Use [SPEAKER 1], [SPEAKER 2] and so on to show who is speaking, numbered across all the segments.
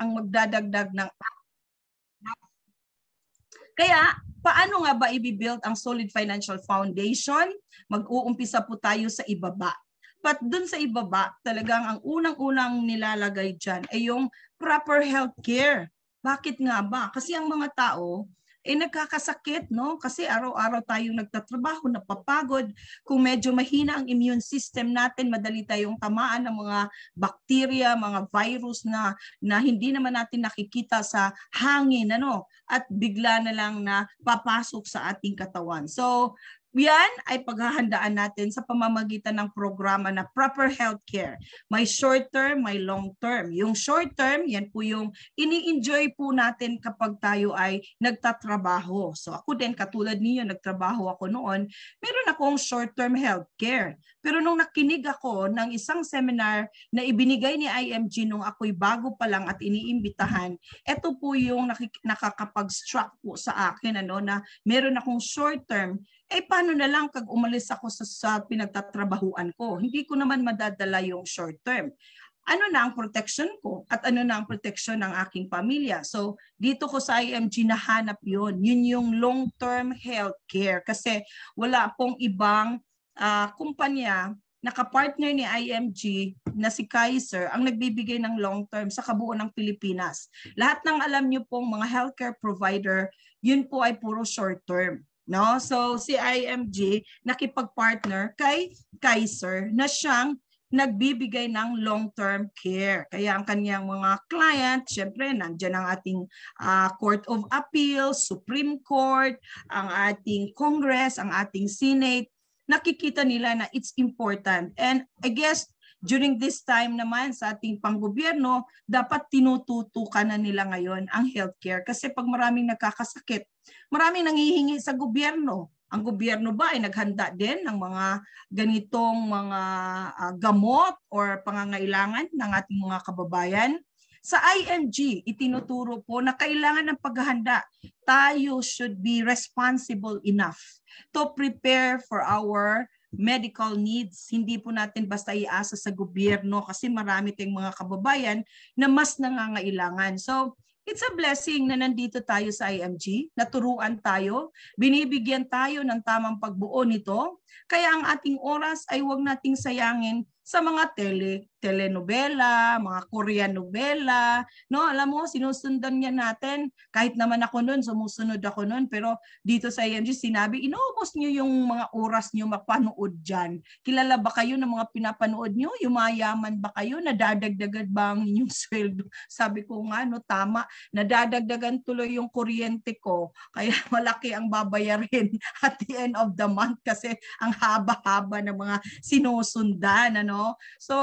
[SPEAKER 1] ang magdadagdag ng kaya, paano nga ba i-build ang solid financial foundation? Mag-uumpisa po tayo sa ibaba. But dun sa ibaba, talagang ang unang-unang nilalagay dyan ay yung proper health care. Bakit nga ba? Kasi ang mga tao, eh nagkakasakit, no? Kasi araw-araw tayong nagtatrabaho, napapagod. Kung medyo mahina ang immune system natin, madali tayong tamaan ng mga bacteria, mga virus na, na hindi naman natin nakikita sa hangin, ano? At bigla na lang na papasok sa ating katawan. So, yan ay paghahandaan natin sa pamamagitan ng programa na proper health care. May short term, may long term. Yung short term, yan po yung ini-enjoy po natin kapag tayo ay nagtatrabaho. So ako din, katulad niyo, nagtrabaho ako noon, meron akong short term health care. Pero nung nakinig ako ng isang seminar na ibinigay ni IMG nung ako'y bago pa lang at iniimbitahan, ito po yung nakakapag-struck po sa akin ano, na meron akong short term eh paano na lang kag umalis ako sa, sa pinagtatrabahuan ko? Hindi ko naman madadala yung short term. Ano na ang protection ko at ano na ang protection ng aking pamilya. So dito ko sa IMG nahanap yon Yun yung long-term health care kasi wala pong ibang uh, kumpanya nakapartner ni IMG na si Kaiser ang nagbibigay ng long term sa kabuuan ng Pilipinas. Lahat ng alam niyo pong mga healthcare provider, yun po ay puro short term. No? So si IMG nakipag-partner kay Kaiser na siyang nagbibigay ng long-term care. Kaya ang kanyang mga client, syempre nandiyan ang ating uh, Court of Appeal, Supreme Court, ang ating Congress, ang ating Senate, nakikita nila na it's important. And I guess during this time naman sa ating panggobyerno, dapat tinututukan na nila ngayon ang healthcare kasi pag maraming nagkakasakit, maraming nangihingi sa gobyerno. Ang gobyerno ba ay naghanda din ng mga ganitong mga uh, gamot or pangangailangan ng ating mga kababayan? Sa IMG, itinuturo po na kailangan ng paghahanda. Tayo should be responsible enough to prepare for our medical needs. Hindi po natin basta iasa sa gobyerno kasi marami tayong mga kababayan na mas nangangailangan. So, it's a blessing na nandito tayo sa IMG, naturuan tayo, binibigyan tayo ng tamang pagbuo nito. Kaya ang ating oras ay huwag nating sayangin sa mga tele telenovela, mga Korean novela, no? Alam mo, sinusundan niya natin. Kahit naman ako noon, sumusunod ako noon, pero dito sa IMG sinabi, inubos niyo yung mga oras niyo mapanood diyan. Kilala ba kayo ng mga pinapanood niyo? Yumayaman ba kayo? Nadadagdagan ba ang inyong sweldo? Sabi ko nga, no, tama. Nadadagdagan tuloy yung kuryente ko. Kaya malaki ang babayarin at the end of the month kasi ang haba-haba ng mga sinusundan, ano? So,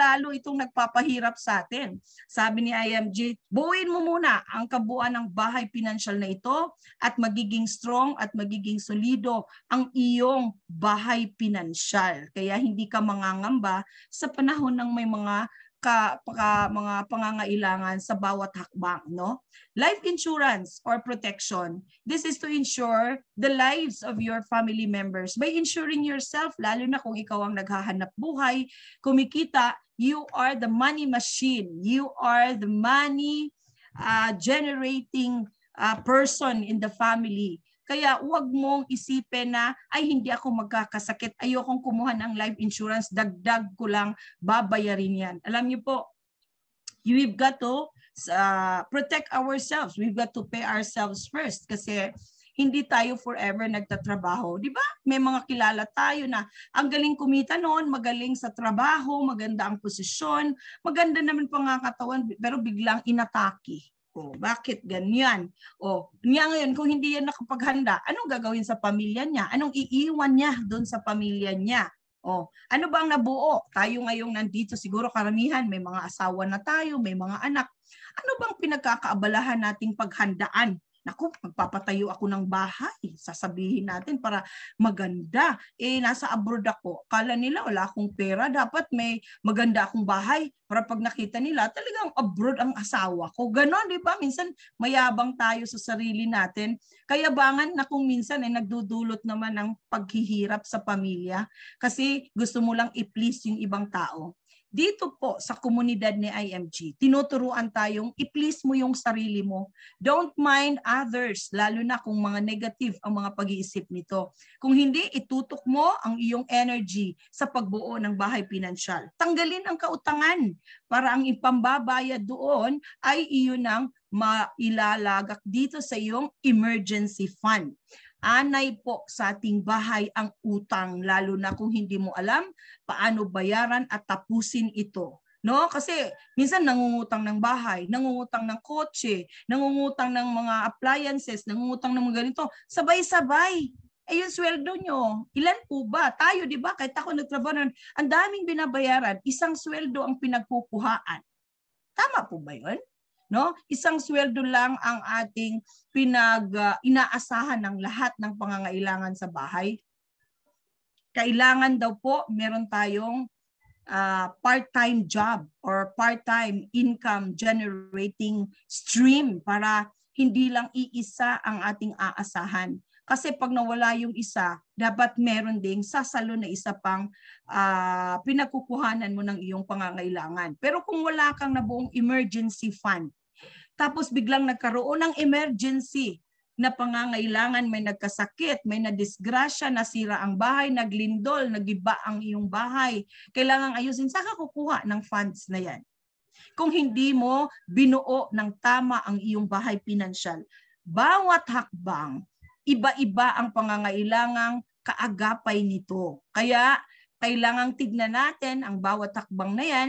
[SPEAKER 1] lalo itong nagpapahirap sa atin. Sabi ni IMG, buuin mo muna ang kabuuan ng bahay pinansyal na ito at magiging strong at magiging solido ang iyong bahay pinansyal. Kaya hindi ka mangangamba sa panahon ng may mga ka, ka mga pangangailangan sa bawat hakbang no? Life insurance or protection. This is to ensure the lives of your family members. By insuring yourself lalo na kung ikaw ang naghahanap buhay kumikita you are the money machine. You are the money uh, generating uh, person in the family kaya huwag mong isipin na, ay hindi ako magkakasakit, ayokong kumuha ng life insurance, dagdag ko lang, babayarin yan. Alam niyo po, we've got to uh, protect ourselves. We've got to pay ourselves first kasi hindi tayo forever nagtatrabaho. Di ba? May mga kilala tayo na ang galing kumita noon, magaling sa trabaho, maganda ang posisyon, maganda naman pangangatawan, pero biglang inatake. O, bakit ganyan? O, niya ngayon, kung hindi yan nakapaghanda, anong gagawin sa pamilya niya? Anong iiwan niya doon sa pamilya niya? O, ano ba ang nabuo? Tayo ngayong nandito, siguro karamihan, may mga asawa na tayo, may mga anak. Ano bang pinagkakaabalahan nating paghandaan Naku, magpapatayo ako ng bahay. Sasabihin natin para maganda. Eh, nasa abroad ako. Kala nila wala akong pera. Dapat may maganda akong bahay. Para pag nakita nila, talagang abroad ang asawa ko. Ganon, di ba? Minsan mayabang tayo sa sarili natin. Kayabangan na kung minsan ay eh, nagdudulot naman ng paghihirap sa pamilya. Kasi gusto mo lang i-please yung ibang tao. Dito po sa komunidad ni IMG, tinuturuan tayong i-please mo yung sarili mo. Don't mind others, lalo na kung mga negative ang mga pag-iisip nito. Kung hindi, itutok mo ang iyong energy sa pagbuo ng bahay pinansyal. Tanggalin ang kautangan para ang ipambabayad doon ay iyon ang mailalagak dito sa iyong emergency fund anay po sa ating bahay ang utang lalo na kung hindi mo alam paano bayaran at tapusin ito. No? Kasi minsan nangungutang ng bahay, nangungutang ng kotse, nangungutang ng mga appliances, nangungutang ng mga ganito. Sabay-sabay. Eh yung sweldo nyo, ilan po ba? Tayo, di ba? Kahit ako nagtrabaho ang daming binabayaran, isang sweldo ang pinagkukuhaan. Tama po ba yun? No? Isang sweldo lang ang ating pinag uh, inaasahan ng lahat ng pangangailangan sa bahay. Kailangan daw po meron tayong uh, part-time job or part-time income generating stream para hindi lang iisa ang ating aasahan. Kasi pag nawala yung isa, dapat meron ding sasalo na isa pang uh, pinagkukuhanan mo ng iyong pangangailangan. Pero kung wala kang nabuong emergency fund, tapos biglang nagkaroon ng emergency na pangangailangan, may nagkasakit, may nadisgrasya, nasira ang bahay, naglindol, nagiba ang iyong bahay. Kailangan ayusin. Saka kukuha ng funds na yan. Kung hindi mo binuo ng tama ang iyong bahay pinansyal. Bawat hakbang, iba-iba ang pangangailangang kaagapay nito. Kaya kailangang tignan natin ang bawat hakbang na yan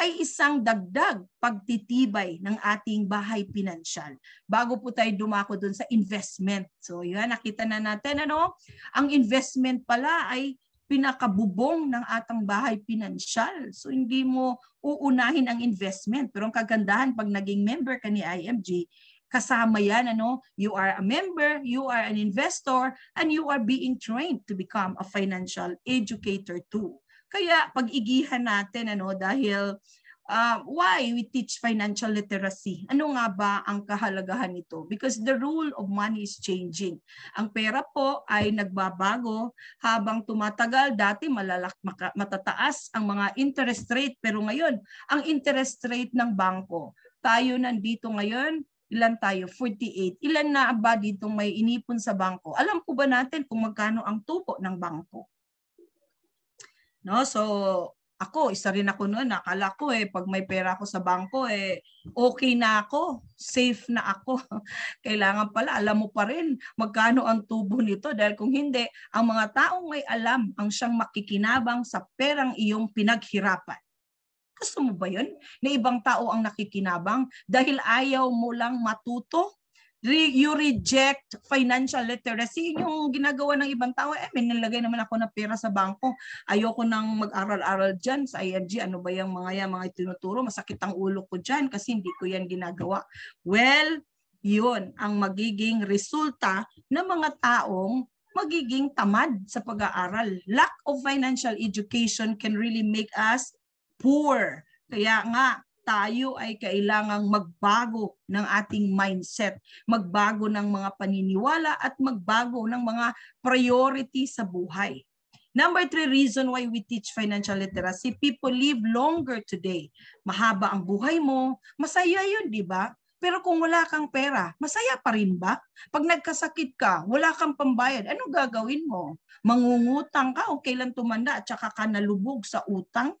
[SPEAKER 1] ay isang dagdag pagtitibay ng ating bahay pinansyal. Bago po tayo dumako dun sa investment. So yan, nakita na natin ano, ang investment pala ay pinakabubong ng atang bahay pinansyal. So hindi mo uunahin ang investment. Pero ang kagandahan pag naging member ka ni IMG, kasama yan ano, you are a member, you are an investor, and you are being trained to become a financial educator too. Kaya pag-igihan natin ano dahil uh, why we teach financial literacy. Ano nga ba ang kahalagahan nito? Because the rule of money is changing. Ang pera po ay nagbabago habang tumatagal. Dati malalak, matataas ang mga interest rate pero ngayon ang interest rate ng bangko. Tayo nandito ngayon ilan tayo? 48. Ilan na ba dito may inipon sa bangko? Alam ko ba natin kung magkano ang tupo ng bangko? No, so ako, isa rin ako noon, nakala ko eh, pag may pera ako sa bangko eh, okay na ako, safe na ako. Kailangan pala, alam mo pa rin magkano ang tubo nito dahil kung hindi, ang mga taong may alam ang siyang makikinabang sa perang iyong pinaghirapan. Gusto mo ba yun? Na ibang tao ang nakikinabang dahil ayaw mo lang matuto re- you reject financial literacy. Yung ginagawa ng ibang tao, eh, may nilagay naman ako ng pera sa bangko. Ayoko nang mag-aral-aral dyan sa IMG. Ano ba yung mga yan, mga tinuturo? Masakit ang ulo ko dyan kasi hindi ko yan ginagawa. Well, yun ang magiging resulta ng mga taong magiging tamad sa pag-aaral. Lack of financial education can really make us poor. Kaya nga, tayo ay kailangang magbago ng ating mindset, magbago ng mga paniniwala at magbago ng mga priority sa buhay. Number three reason why we teach financial literacy, people live longer today. Mahaba ang buhay mo, masaya yun, di ba? Pero kung wala kang pera, masaya pa rin ba? Pag nagkasakit ka, wala kang pambayad, anong gagawin mo? Mangungutang ka o kailan tumanda at saka ka nalubog sa utang?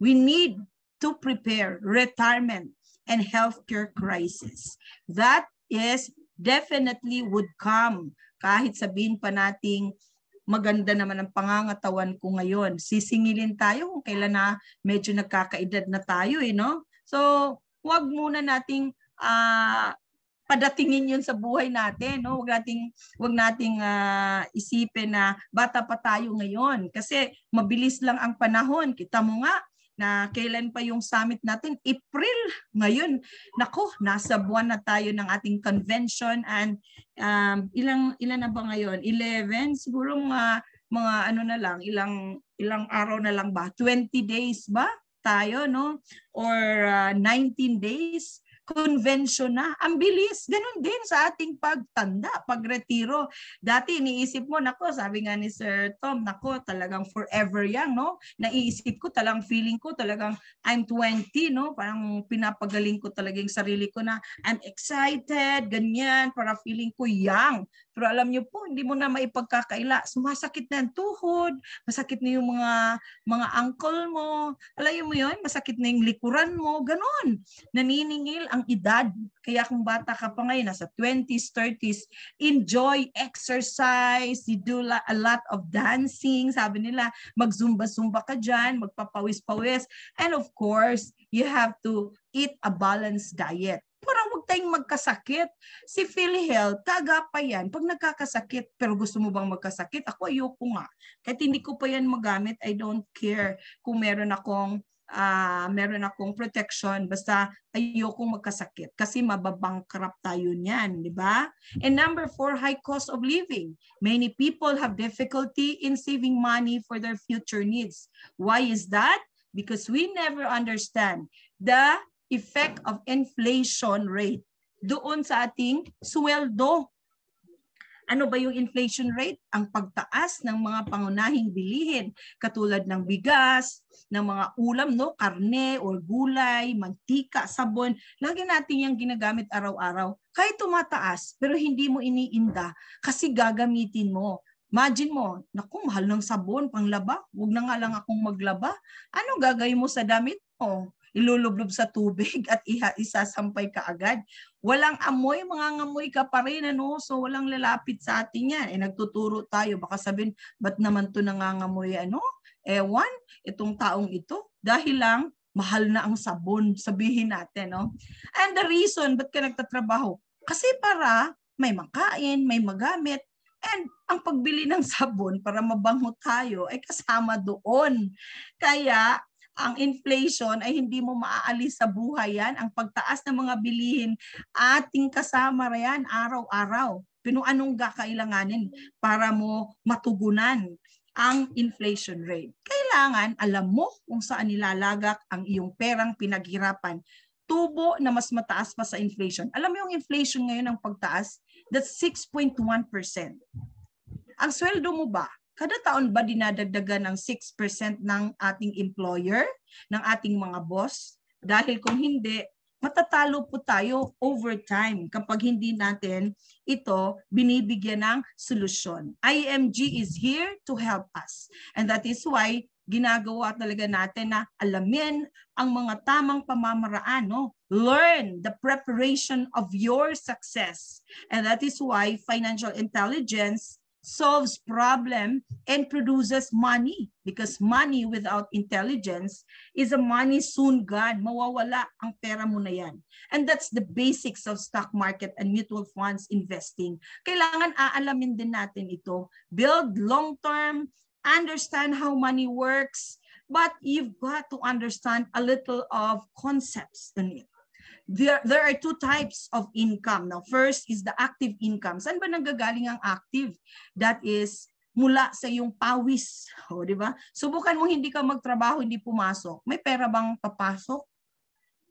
[SPEAKER 1] We need to prepare retirement and healthcare crisis. That is definitely would come kahit sabihin pa nating maganda naman ang pangangatawan ko ngayon. Sisingilin tayo kung kailan na medyo nagkakaedad na tayo eh, no? So, wag muna nating uh, padatingin yun sa buhay natin, no? Wag nating wag nating uh, isipin na bata pa tayo ngayon kasi mabilis lang ang panahon. Kita mo nga, na kailan pa yung summit natin? April. Ngayon, nako, nasa buwan na tayo ng ating convention and um, ilang ilan na ba ngayon? 11 siguro mga mga ano na lang, ilang ilang araw na lang ba? 20 days ba tayo, no? Or uh, 19 days convention na. Ang bilis. Ganun din sa ating pagtanda, pagretiro. Dati iniisip mo, nako, sabi nga ni Sir Tom, nako, talagang forever young, no? Naiisip ko, talagang feeling ko, talagang I'm 20, no? Parang pinapagaling ko talaga yung sarili ko na I'm excited, ganyan, para feeling ko young. Pero alam niyo po, hindi mo na maipagkakaila. Sumasakit na ang tuhod, masakit na yung mga mga ankle mo. Alam mo yun, masakit na yung likuran mo, ganon. Naniningil ang edad. Kaya kung bata ka pa ngayon, nasa 20s, 30s, enjoy exercise, you do a lot of dancing. Sabi nila, magzumba-zumba ka dyan, magpapawis-pawis. And of course, you have to eat a balanced diet para huwag tayong magkasakit. Si PhilHealth, kaga pa yan. Pag nagkakasakit, pero gusto mo bang magkasakit? Ako ayoko nga. Kahit hindi ko pa yan magamit, I don't care kung meron akong uh, meron akong protection basta ayokong magkasakit kasi mababankrupt tayo niyan, di ba? And number four, high cost of living. Many people have difficulty in saving money for their future needs. Why is that? Because we never understand the effect of inflation rate doon sa ating sweldo. Ano ba yung inflation rate? Ang pagtaas ng mga pangunahing bilihin katulad ng bigas, ng mga ulam, no, karne or gulay, mantika, sabon. Lagi natin yung ginagamit araw-araw. Kahit tumataas, pero hindi mo iniinda kasi gagamitin mo. Imagine mo, naku, mahal ng sabon, panglaba. Huwag na nga lang akong maglaba. Anong gagawin mo sa damit mo? Ilulublob sa tubig at iha, isasampay ka agad. Walang amoy, mga ngamoy ka pa rin, ano? So walang lalapit sa atin yan. Eh, nagtuturo tayo. Baka sabihin, ba't naman to nangangamoy, ano? Ewan, itong taong ito. Dahil lang, mahal na ang sabon, sabihin natin, no? And the reason, ba't ka nagtatrabaho? Kasi para may makain, may magamit, And ang pagbili ng sabon para mabango tayo ay kasama doon. Kaya ang inflation ay hindi mo maaalis sa buhay yan. Ang pagtaas ng mga bilihin, ating kasama yan araw-araw. Pero anong kakailanganin para mo matugunan ang inflation rate? Kailangan alam mo kung saan nilalagak ang iyong perang pinaghirapan tubo na mas mataas pa sa inflation. Alam mo yung inflation ngayon ng pagtaas? That's 6.1%. Ang sweldo mo ba? Kada taon ba dinadagdagan ng 6% ng ating employer, ng ating mga boss? Dahil kung hindi, matatalo po tayo over time kapag hindi natin ito binibigyan ng solusyon. IMG is here to help us. And that is why ginagawa talaga natin na alamin ang mga tamang pamamaraan, no? Learn the preparation of your success. And that is why financial intelligence solves problem and produces money. Because money without intelligence is a money soon gone. Mawawala ang pera mo na yan. And that's the basics of stock market and mutual funds investing. Kailangan aalamin din natin ito. Build long term understand how money works but you've got to understand a little of concepts in it there, there are two types of income. Now, first is the active income. Saan ba nanggagaling ang active? That is mula sa iyong pawis. O, di ba? Subukan mo hindi ka magtrabaho, hindi pumasok. May pera bang papasok?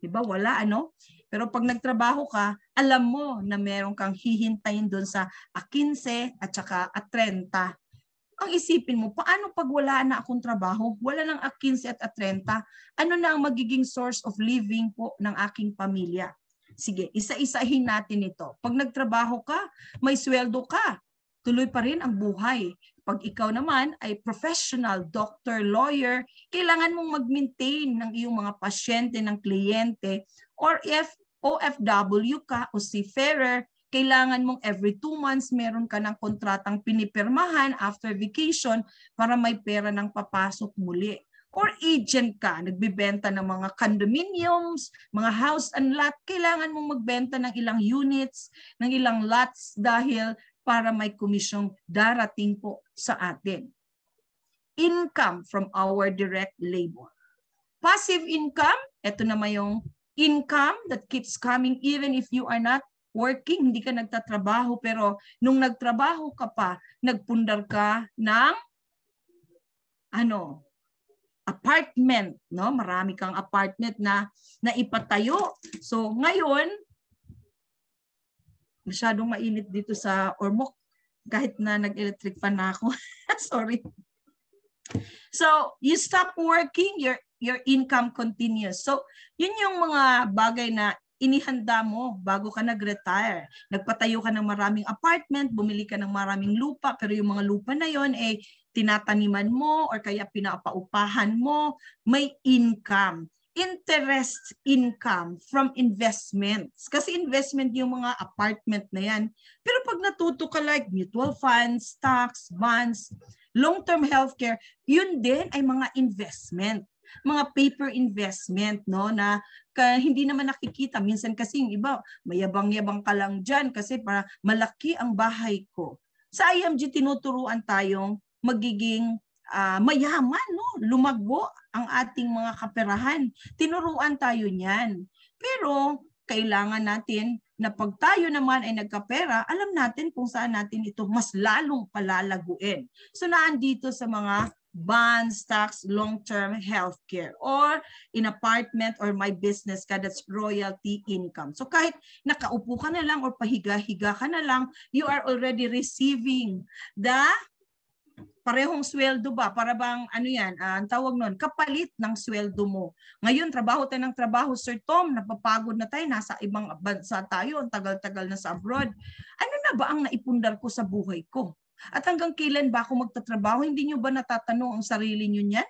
[SPEAKER 1] Di ba? Wala, ano? Pero pag nagtrabaho ka, alam mo na meron kang hihintayin doon sa a 15 at saka a 30 ang isipin mo, paano pag wala na akong trabaho, wala nang 15 at 30, ano na ang magiging source of living po ng aking pamilya? Sige, isa-isahin natin ito. Pag nagtrabaho ka, may sweldo ka, tuloy pa rin ang buhay. Pag ikaw naman ay professional, doctor, lawyer, kailangan mong mag-maintain ng iyong mga pasyente, ng kliyente, or if OFW ka o seafarer, kailangan mong every two months meron ka ng kontratang pinipirmahan after vacation para may pera ng papasok muli. Or agent ka, nagbibenta ng mga condominiums, mga house and lot, kailangan mong magbenta ng ilang units, ng ilang lots dahil para may komisyong darating po sa atin. Income from our direct labor. Passive income, ito naman yung income that keeps coming even if you are not working, hindi ka nagtatrabaho, pero nung nagtrabaho ka pa, nagpundar ka ng ano, apartment, no? Marami kang apartment na naipatayo. So ngayon, masyadong mainit dito sa Ormoc kahit na nag-electric fan na ako. Sorry. So, you stop working, your your income continues. So, yun yung mga bagay na inihanda mo bago ka nag-retire. Nagpatayo ka ng maraming apartment, bumili ka ng maraming lupa, pero yung mga lupa na yon eh tinataniman mo or kaya pinapaupahan mo, may income interest income from investments. Kasi investment yung mga apartment na yan. Pero pag natuto ka like mutual funds, stocks, bonds, long-term healthcare, yun din ay mga investment mga paper investment no na ka, hindi naman nakikita minsan kasi yung iba mayabang-yabang ka lang diyan kasi para malaki ang bahay ko sa IMG tinuturuan tayong magiging uh, mayaman, no? lumago ang ating mga kaperahan. Tinuruan tayo niyan. Pero kailangan natin na pag tayo naman ay nagkapera, alam natin kung saan natin ito mas lalong palalaguin. So naandito sa mga bonds, stocks, long-term healthcare, or in apartment or my business ka, that's royalty income. So kahit nakaupo ka na lang or pahiga-higa ka na lang, you are already receiving the parehong sweldo ba? Para bang ano yan, uh, ang tawag noon, kapalit ng sweldo mo. Ngayon, trabaho tayo ng trabaho, Sir Tom, napapagod na tayo, nasa ibang bansa tayo, ang tagal-tagal na sa abroad. Ano na ba ang naipundar ko sa buhay ko? At hanggang kailan ba ako magtatrabaho? Hindi nyo ba natatanong ang sarili nyo niyan?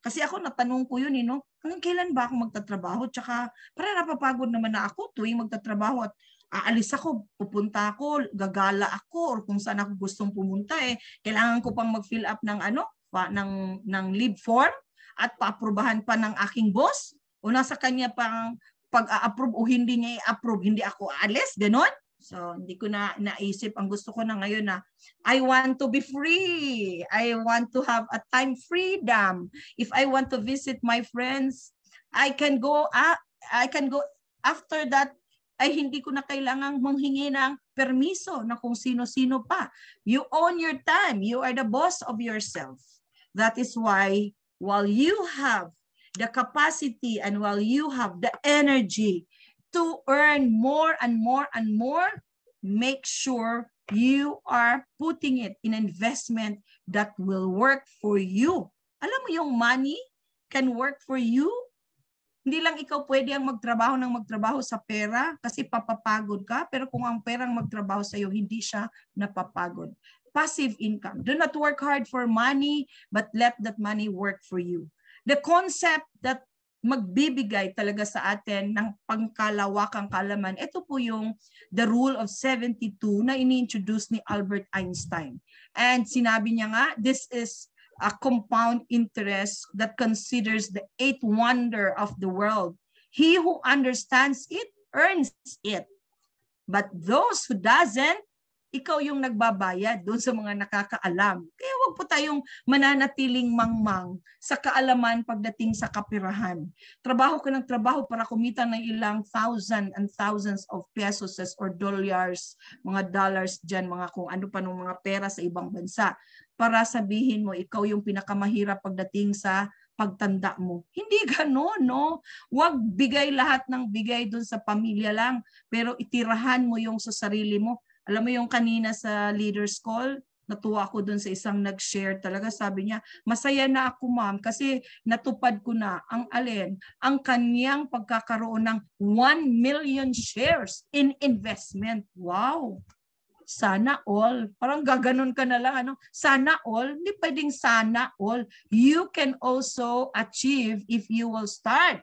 [SPEAKER 1] Kasi ako natanong ko yun, eh, no? hanggang kailan ba ako magtatrabaho? Tsaka para napapagod naman na ako tuwing magtatrabaho at aalis ako, pupunta ako, gagala ako or kung saan ako gustong pumunta eh kailangan ko pang mag-fill up ng ano, pa, ng ng leave form at paaprubahan pa ng aking boss o nasa kanya pang pag-a-approve o hindi niya i-approve, hindi ako aalis, ganon. So, hindi ko na naisip. Ang gusto ko na ngayon na I want to be free. I want to have a time freedom. If I want to visit my friends, I can go uh, I can go after that ay hindi ko na kailangang manghingi ng permiso na kung sino-sino pa. You own your time. You are the boss of yourself. That is why while you have the capacity and while you have the energy to earn more and more and more, make sure you are putting it in investment that will work for you. Alam mo yung money can work for you hindi lang ikaw pwede ang magtrabaho ng magtrabaho sa pera kasi papapagod ka, pero kung ang perang magtrabaho sa iyo, hindi siya napapagod. Passive income. Do not work hard for money, but let that money work for you. The concept that magbibigay talaga sa atin ng pangkalawakang kalaman. Ito po yung the rule of 72 na ini-introduce ni Albert Einstein. And sinabi niya nga, this is a compound interest that considers the eighth wonder of the world. He who understands it earns it. But those who doesn't, ikaw yung nagbabayad doon sa mga nakakaalam. Kaya wag po tayong mananatiling mangmang sa kaalaman pagdating sa kapirahan. Trabaho ka ng trabaho para kumita ng ilang thousand and thousands of pesos or dollars, mga dollars dyan, mga kung ano pa ng mga pera sa ibang bansa para sabihin mo ikaw yung pinakamahirap pagdating sa pagtanda mo. Hindi gano'n, no? Huwag bigay lahat ng bigay doon sa pamilya lang, pero itirahan mo yung sa sarili mo. Alam mo yung kanina sa leaders call, natuwa ako doon sa isang nag-share talaga. Sabi niya, masaya na ako ma'am kasi natupad ko na ang alin, ang kanyang pagkakaroon ng 1 million shares in investment. Wow! sana all. Parang gaganon ka na lang, ano? Sana all. Hindi pwedeng sana all. You can also achieve if you will start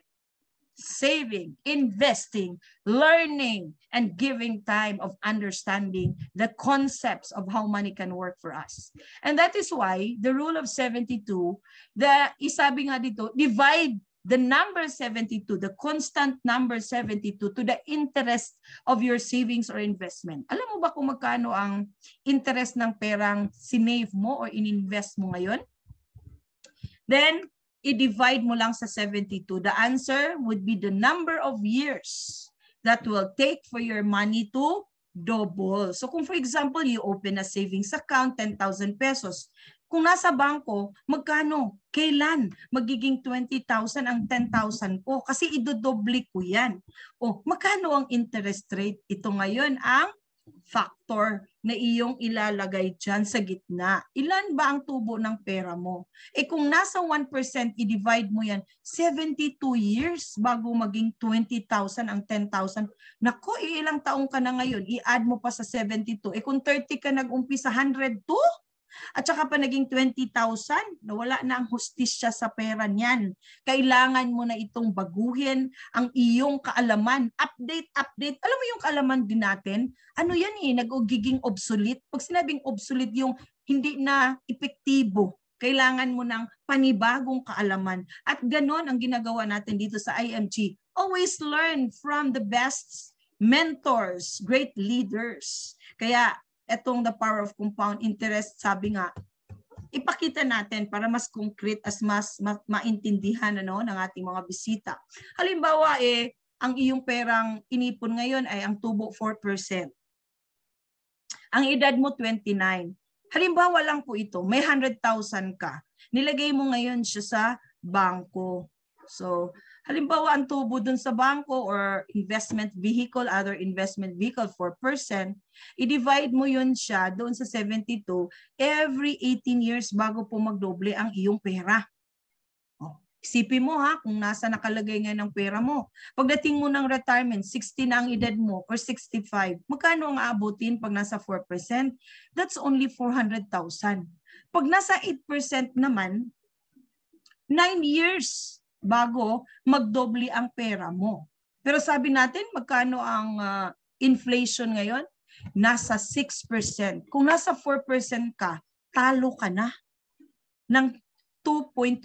[SPEAKER 1] saving, investing, learning, and giving time of understanding the concepts of how money can work for us. And that is why the rule of 72, the isabi nga dito, divide the number 72, the constant number 72 to the interest of your savings or investment. Alam mo ba kung magkano ang interest ng perang sinave mo or ininvest mo ngayon? Then, i-divide mo lang sa 72. The answer would be the number of years that will take for your money to double. So kung for example, you open a savings account, 10,000 pesos, Kung nasa bangko, magkano? Kailan magiging 20,000 ang 10,000 ko? Kasi idodoble ko yan. O, magkano ang interest rate? Ito ngayon ang factor na iyong ilalagay dyan sa gitna. Ilan ba ang tubo ng pera mo? Eh kung nasa 1%, i-divide mo yan, 72 years bago maging 20,000 ang 10,000. Nako, eh, ilang taong ka na ngayon, i-add mo pa sa 72. Eh kung 30 ka nag-umpisa, 102? At saka pa naging 20,000, nawala na ang hustisya sa pera niyan. Kailangan mo na itong baguhin ang iyong kaalaman. Update, update. Alam mo yung kaalaman din natin? Ano yan eh, nagugiging obsolete. Pag sinabing obsolete, yung hindi na epektibo. Kailangan mo ng panibagong kaalaman. At ganon ang ginagawa natin dito sa IMG. Always learn from the best mentors, great leaders. Kaya etong the power of compound interest, sabi nga, ipakita natin para mas concrete as mas ma- maintindihan ano ng ating mga bisita. Halimbawa eh ang iyong perang inipon ngayon ay ang tubo 4%. Ang edad mo 29. Halimbawa lang po ito, may 100,000 ka. Nilagay mo ngayon siya sa bangko. So, Halimbawa, ang tubo dun sa bangko or investment vehicle, other investment vehicle, 4%, i-divide mo yun siya doon sa 72 every 18 years bago po magdoble ang iyong pera. Oh, isipin mo ha, kung nasa nakalagay nga ng pera mo. Pagdating mo ng retirement, 60 na ang edad mo or 65, magkano ang aabutin pag nasa 4%? That's only 400,000. Pag nasa 8% naman, 9 years bago magdoble ang pera mo. Pero sabi natin, magkano ang uh, inflation ngayon? Nasa 6%. Kung nasa 4% ka, talo ka na ng 2.1%.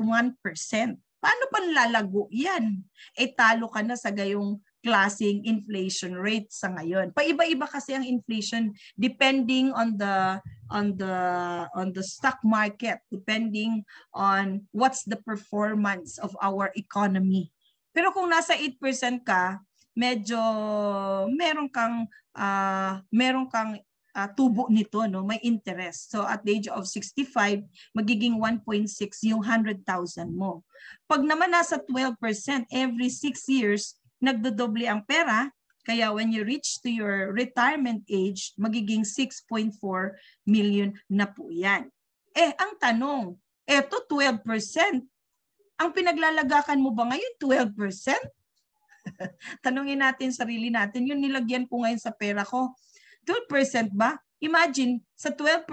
[SPEAKER 1] Paano pa lalago yan? Eh talo ka na sa gayong klaseng inflation rate sa ngayon. Paiba-iba kasi ang inflation depending on the on the on the stock market, depending on what's the performance of our economy. Pero kung nasa 8% ka, medyo meron kang uh, meron kang uh, tubo nito no may interest so at the age of 65 magiging 1.6 yung 100,000 mo pag naman nasa 12% every 6 years nagdodoble ang pera, kaya when you reach to your retirement age, magiging 6.4 million na po yan. Eh, ang tanong, eto 12%. Ang pinaglalagakan mo ba ngayon 12%? Tanungin natin sarili natin, yung nilagyan ko ngayon sa pera ko, 12% ba? Imagine, sa 12%,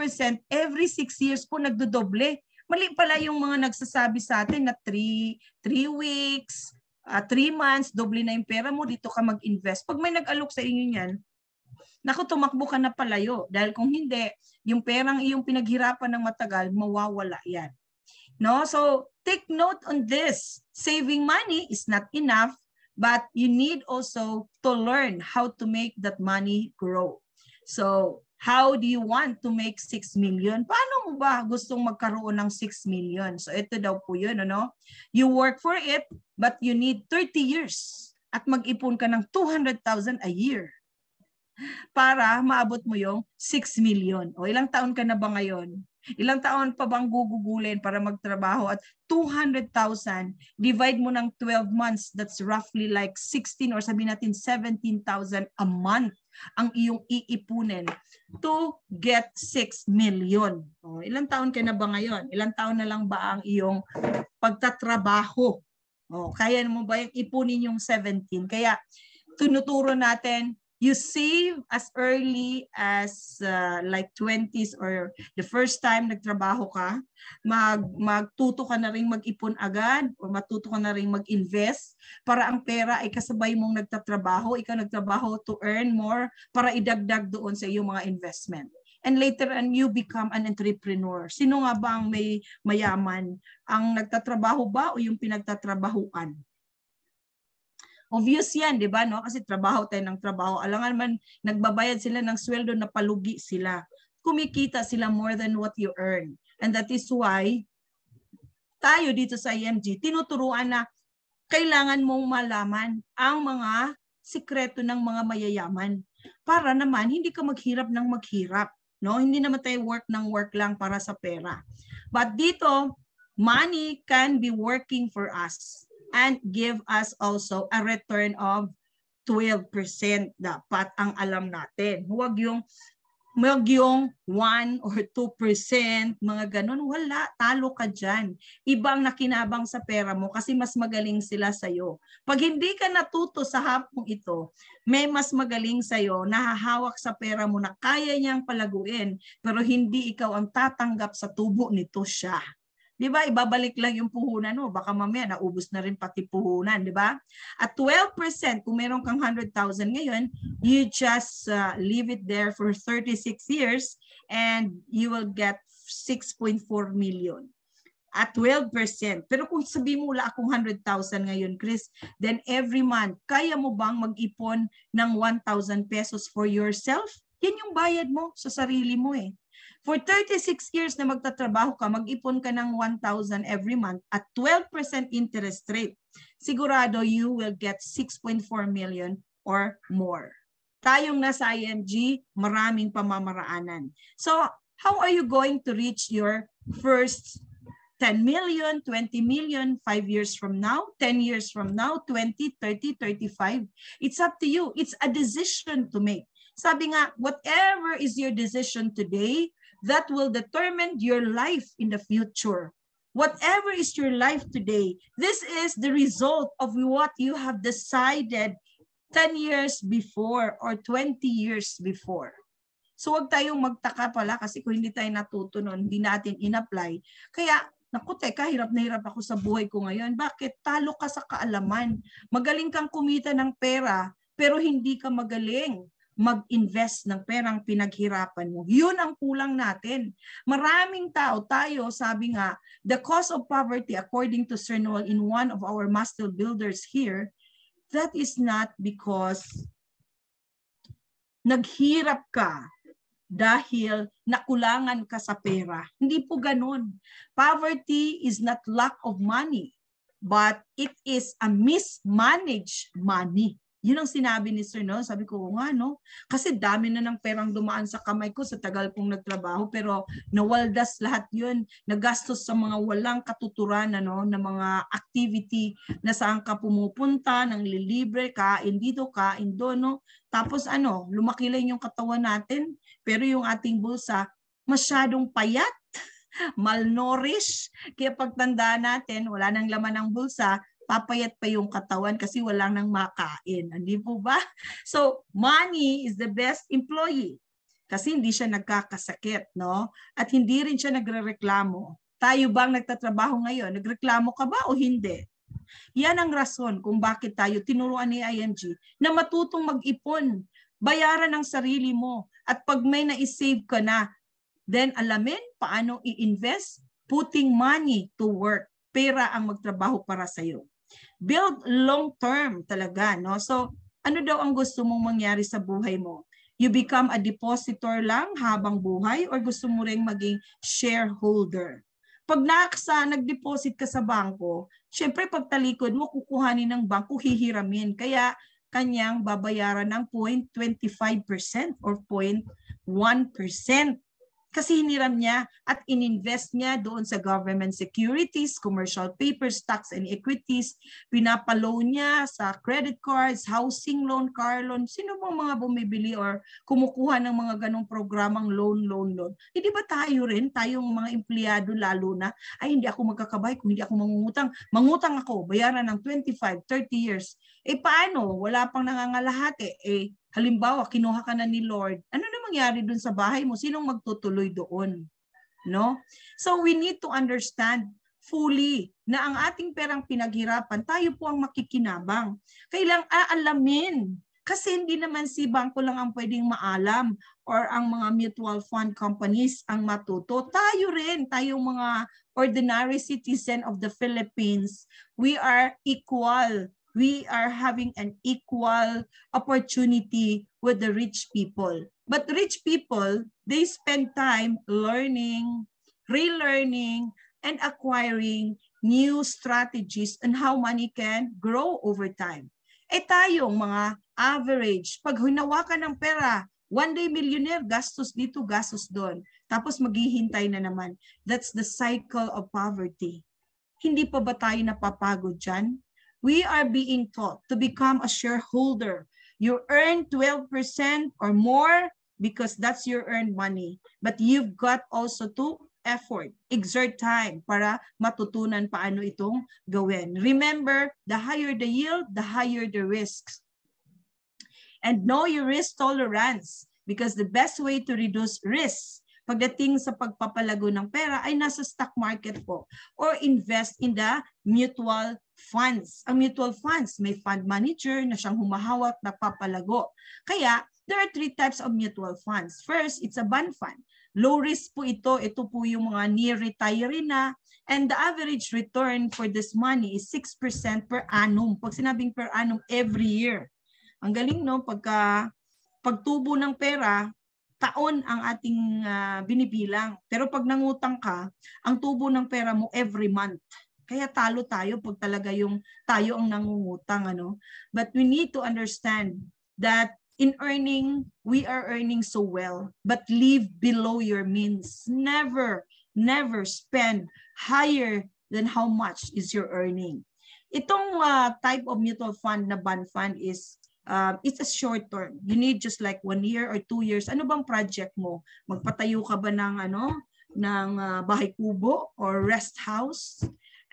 [SPEAKER 1] every 6 years po nagdodoble. Mali pala yung mga nagsasabi sa atin na 3, 3 weeks, uh, three months, doble na yung pera mo, dito ka mag-invest. Pag may nag-alok sa inyo yan, naku, tumakbo ka na palayo. Dahil kung hindi, yung perang iyong pinaghirapan ng matagal, mawawala yan. No? So, take note on this. Saving money is not enough, but you need also to learn how to make that money grow. So, how do you want to make 6 million? Paano mo ba gustong magkaroon ng 6 million? So ito daw po yun, ano? You work for it, but you need 30 years at mag-ipon ka ng 200,000 a year para maabot mo yung 6 million. O ilang taon ka na ba ngayon? Ilang taon pa bang gugugulin para magtrabaho at 200,000 divide mo ng 12 months that's roughly like 16 or sabi natin 17,000 a month ang iyong iipunin to get 6 million. O, ilang taon ka na ba ngayon? Ilang taon na lang ba ang iyong pagtatrabaho? O, kaya mo ba yung ipunin yung 17? Kaya tunuturo natin you save as early as uh, like 20s or the first time nagtrabaho ka, mag magtuto ka na ring mag-ipon agad o matuto ka na ring mag-invest para ang pera ay kasabay mong nagtatrabaho, ikaw nagtrabaho to earn more para idagdag doon sa iyong mga investment. And later on, you become an entrepreneur. Sino nga ba ang may mayaman? Ang nagtatrabaho ba o yung pinagtatrabahuan? Obvious yan, di ba? No? Kasi trabaho tayo ng trabaho. Alangan man, nagbabayad sila ng sweldo na palugi sila. Kumikita sila more than what you earn. And that is why tayo dito sa IMG, tinuturuan na kailangan mong malaman ang mga sikreto ng mga mayayaman para naman hindi ka maghirap ng maghirap. No? Hindi naman tayo work ng work lang para sa pera. But dito, money can be working for us and give us also a return of 12% dapat ang alam natin. Huwag yung mag yung 1 or 2%, mga ganun, wala, talo ka dyan. Ibang nakinabang sa pera mo kasi mas magaling sila sa'yo. Pag hindi ka natuto sa hapong ito, may mas magaling sa'yo, nahahawak sa pera mo na kaya niyang palaguin, pero hindi ikaw ang tatanggap sa tubo nito siya. Di ba? Ibabalik lang yung puhunan mo. Baka mamaya naubos na rin pati puhunan. Di ba? At 12%, kung meron kang 100,000 ngayon, you just uh, leave it there for 36 years and you will get 6.4 million at 12%. Pero kung sabi mo wala akong 100,000 ngayon, Chris, then every month, kaya mo bang mag-ipon ng 1,000 pesos for yourself? Yan yung bayad mo sa sarili mo eh. For 36 years na magtatrabaho ka, mag-ipon ka ng 1,000 every month at 12% interest rate. Sigurado you will get 6.4 million or more. Tayong nasa IMG, maraming pamamaraanan. So, how are you going to reach your first 10 million, 20 million, 5 years from now, 10 years from now, 20, 30, 35? It's up to you. It's a decision to make. Sabi nga, whatever is your decision today, that will determine your life in the future. Whatever is your life today, this is the result of what you have decided 10 years before or 20 years before. So wag tayong magtaka pala kasi kung hindi tayo natuto noon, hindi natin in-apply. Kaya Naku, teka, hirap na hirap ako sa buhay ko ngayon. Bakit? Talo ka sa kaalaman. Magaling kang kumita ng pera, pero hindi ka magaling mag-invest ng perang pinaghirapan mo. Yun ang kulang natin. Maraming tao, tayo, sabi nga, the cause of poverty according to Sir Noel in one of our master builders here, that is not because naghirap ka dahil nakulangan ka sa pera. Hindi po ganun. Poverty is not lack of money, but it is a mismanaged money. Yun ang sinabi ni Sir no. Sabi ko, nga no. Kasi dami na ng perang dumaan sa kamay ko sa tagal kong nagtrabaho pero nawaldas lahat yun. Nagastos sa mga walang katuturan ano, na mga activity na saan ka pumupunta, nang lilibre, kain dito, kain doon. No? Tapos ano, lumaki lang yung katawan natin pero yung ating bulsa masyadong payat malnourished. Kaya pagtanda natin, wala nang laman ng bulsa, papayat pa yung katawan kasi wala nang makain. Hindi po ba? So, money is the best employee kasi hindi siya nagkakasakit, no? At hindi rin siya nagrereklamo. Tayo bang nagtatrabaho ngayon? Nagreklamo ka ba o hindi? Yan ang rason kung bakit tayo tinuruan ni IMG na matutong mag-ipon, bayaran ang sarili mo. At pag may na-save ka na, then alamin paano i-invest, putting money to work. Pera ang magtrabaho para sa iyo build long term talaga no? So ano daw ang gusto mong mangyari sa buhay mo? You become a depositor lang habang buhay or gusto mo ring maging shareholder? Pag naksa nag-deposit ka sa bangko syempre pag talikod mo kukuhanin ng bangko hihiramin. Kaya kanyang babayaran ng 0.25% or 0.1% kasi hiniram niya at ininvest niya doon sa government securities, commercial papers, stocks and equities. Pinapaloan niya sa credit cards, housing loan, car loan. Sino bang mga bumibili or kumukuha ng mga ganong programang loan, loan, loan? Hindi ba tayo rin, tayong mga empleyado lalo na, ay hindi ako magkakabay kung hindi ako mangungutang. Mangutang ako, bayaran ng 25, 30 years. Eh paano? Wala pang nangangalahati. Eh halimbawa, kinuha ka na ni Lord, ano na mangyari dun sa bahay mo? Sinong magtutuloy doon? No? So we need to understand fully na ang ating perang pinaghirapan, tayo po ang makikinabang. Kailang aalamin kasi hindi naman si bangko lang ang pwedeng maalam or ang mga mutual fund companies ang matuto. Tayo rin, tayong mga ordinary citizen of the Philippines, we are equal we are having an equal opportunity with the rich people. But rich people, they spend time learning, relearning, and acquiring new strategies on how money can grow over time. Eh tayong mga average, pag hinawakan ng pera, One day millionaire, gastos dito, gastos doon. Tapos maghihintay na naman. That's the cycle of poverty. Hindi pa ba tayo napapagod dyan? We are being taught to become a shareholder. You earn 12% or more because that's your earned money. But you've got also to effort, exert time para matutunan paano itong gawin. Remember, the higher the yield, the higher the risks. And know your risk tolerance because the best way to reduce risks pagdating sa pagpapalago ng pera ay nasa stock market po or invest in the mutual funds. Ang mutual funds, may fund manager na siyang humahawak na papalago. Kaya, there are three types of mutual funds. First, it's a bond fund. Low risk po ito. Ito po yung mga near retiree na. And the average return for this money is 6% per annum. Pag sinabing per annum, every year. Ang galing no, pagka pagtubo ng pera, taon ang ating uh, binibilang. Pero pag nangutang ka, ang tubo ng pera mo every month. Kaya talo tayo pag talaga yung tayo ang nangungutang ano. But we need to understand that in earning, we are earning so well, but live below your means. Never, never spend higher than how much is your earning. Itong uh, type of mutual fund na bond fund is uh, it's a short term. You need just like one year or two years. Ano bang project mo? Magpatayo ka ba ng ano ng uh, bahay kubo or rest house?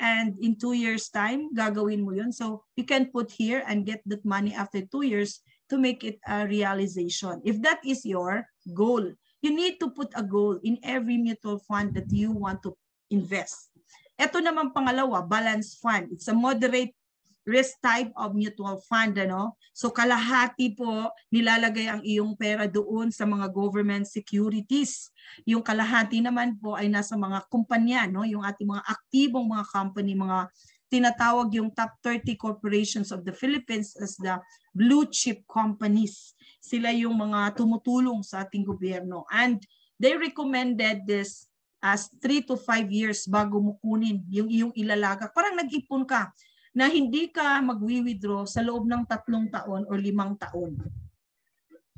[SPEAKER 1] And in two years time, gagawin mo yun. So you can put here and get that money after two years to make it a realization. If that is your goal, you need to put a goal in every mutual fund that you want to invest. Ito naman pangalawa, balance fund. It's a moderate risk type of mutual fund. Ano? So kalahati po nilalagay ang iyong pera doon sa mga government securities. Yung kalahati naman po ay nasa mga kumpanya, no? yung ating mga aktibong mga company, mga tinatawag yung top 30 corporations of the Philippines as the blue chip companies. Sila yung mga tumutulong sa ating gobyerno. And they recommended this as 3 to 5 years bago mo kunin yung iyong ilalaga. Parang nag-ipon ka na hindi ka magwi-withdraw sa loob ng tatlong taon o limang taon.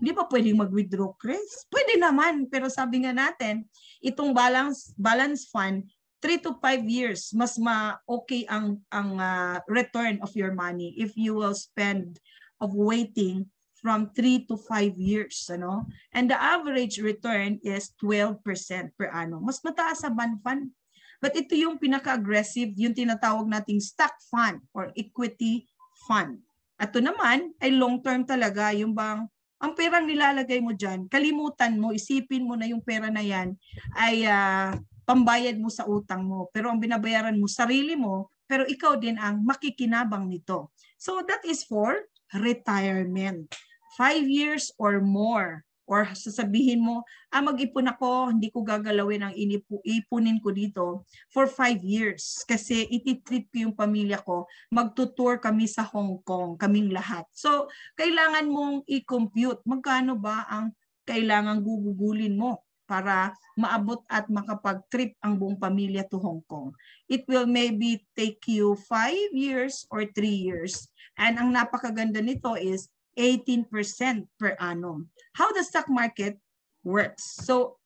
[SPEAKER 1] Hindi pa pwedeng mag-withdraw, Chris? Pwede naman, pero sabi nga natin, itong balance balance fund, 3 to 5 years mas ma-okay ang ang uh, return of your money if you will spend of waiting from 3 to 5 years ano and the average return is 12% per annum mas mataas sa bond fund but ito yung pinaka-aggressive yung tinatawag nating stock fund or equity fund at ito naman ay long term talaga yung bang ang perang nilalagay mo diyan kalimutan mo isipin mo na yung pera na yan ay uh, pambayad mo sa utang mo. Pero ang binabayaran mo, sarili mo, pero ikaw din ang makikinabang nito. So that is for retirement. Five years or more. Or sasabihin mo, ah mag-ipon ako, hindi ko gagalawin ang inipu, ipunin ko dito for five years. Kasi ititrip ko yung pamilya ko, magtutour kami sa Hong Kong, kaming lahat. So, kailangan mong i-compute magkano ba ang kailangan gugugulin mo para maabot at makapag-trip ang buong pamilya to Hong Kong. It will maybe take you 5 years or 3 years. And ang napakaganda nito is 18% per annum. How the stock market works. So,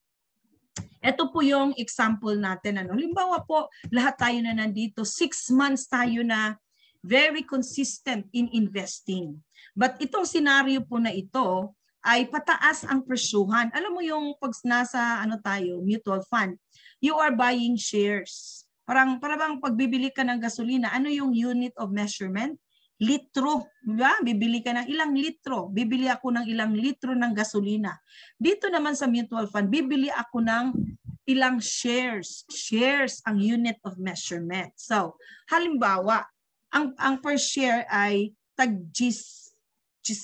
[SPEAKER 1] ito po yung example natin. Ano? Halimbawa po, lahat tayo na nandito, 6 months tayo na very consistent in investing. But itong scenario po na ito, ay pataas ang presyuhan. Alam mo yung pag nasa ano tayo, mutual fund, you are buying shares. Parang para bang pagbibili ka ng gasolina, ano yung unit of measurement? Litro, di ba? Bibili ka ng ilang litro. Bibili ako ng ilang litro ng gasolina. Dito naman sa mutual fund, bibili ako ng ilang shares. Shares ang unit of measurement. So, halimbawa, ang ang per share ay tag 10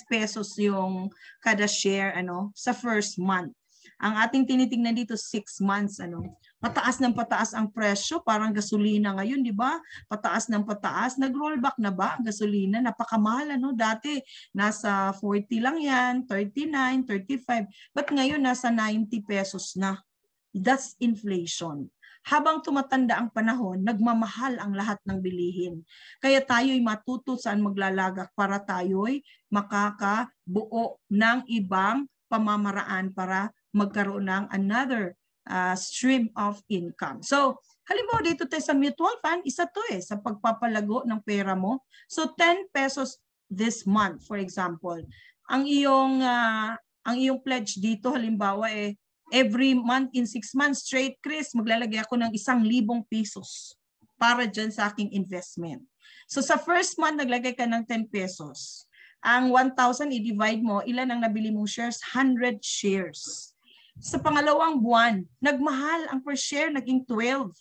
[SPEAKER 1] pesos yung kada share ano sa first month. Ang ating tinitingnan dito 6 months ano. Pataas ng pataas ang presyo, parang gasolina ngayon, di ba? Pataas ng pataas. Nag-rollback na ba ang gasolina? Napakamahal ano. Dati nasa 40 lang yan, 39, 35. But ngayon nasa 90 pesos na. That's inflation habang tumatanda ang panahon, nagmamahal ang lahat ng bilihin. Kaya tayo'y matuto saan maglalagak para tayo'y makakabuo ng ibang pamamaraan para magkaroon ng another uh, stream of income. So, halimbawa dito tayo sa mutual fund, isa to eh, sa pagpapalago ng pera mo. So, 10 pesos this month, for example. Ang iyong, uh, ang iyong pledge dito, halimbawa eh, every month in 6 months straight, Chris, maglalagay ako ng isang libong pesos para dyan sa aking investment. So sa first month, naglagay ka ng 10 pesos. Ang 1,000, i-divide mo, ilan ang nabili mong shares? 100 shares. Sa pangalawang buwan, nagmahal ang per share, naging 12.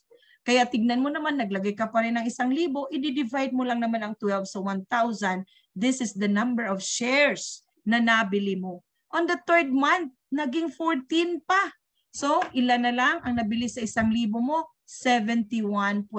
[SPEAKER 1] Kaya tignan mo naman, naglagay ka pa rin ng isang libo, i-divide mo lang naman ang 12 sa 1,000. This is the number of shares na nabili mo. On the third month, naging 14 pa. So, ilan na lang ang nabili sa isang libo mo? 71.43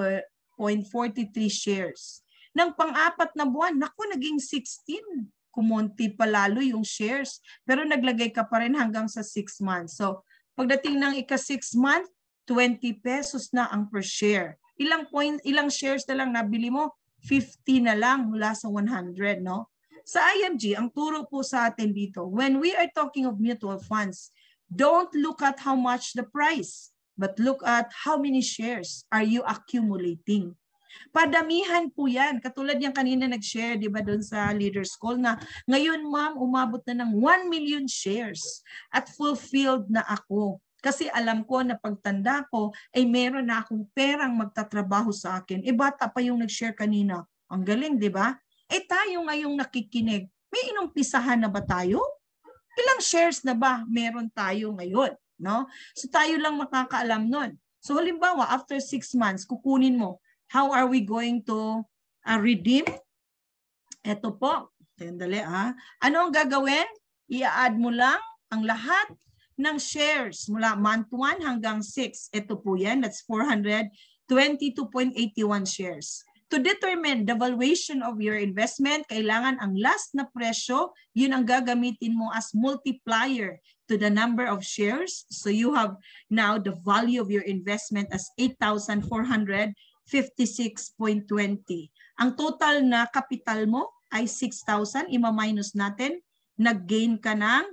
[SPEAKER 1] shares. Nang pang-apat na buwan, naku, naging 16 kumonti pa lalo yung shares. Pero naglagay ka pa rin hanggang sa 6 months. So, pagdating ng ika-6 month, 20 pesos na ang per share. Ilang point, ilang shares na lang nabili mo? 50 na lang mula sa 100, no? Sa IMG, ang turo po sa atin dito, when we are talking of mutual funds, don't look at how much the price, but look at how many shares are you accumulating. Padamihan po yan. Katulad yung kanina nag-share, di ba, doon sa Leaders Call na ngayon, ma'am, umabot na ng 1 million shares at fulfilled na ako. Kasi alam ko na pagtanda ko, ay meron na akong perang magtatrabaho sa akin. E bata pa yung nag-share kanina. Ang galing, di ba? Eh tayo ngayong nakikinig, may inumpisahan na ba tayo? Ilang shares na ba meron tayo ngayon? No? So tayo lang makakaalam nun. So halimbawa, after six months, kukunin mo How are we going to uh, redeem? Ito po. Tandali ha. Ano ang gagawin? I-add mo lang ang lahat ng shares mula month 1 hanggang 6. Ito po yan. That's 422.81 shares. To determine the valuation of your investment, kailangan ang last na presyo, yun ang gagamitin mo as multiplier to the number of shares. So you have now the value of your investment as 8,400 56.20. Ang total na capital mo ay 6,000. Ima-minus natin. Nag-gain ka ng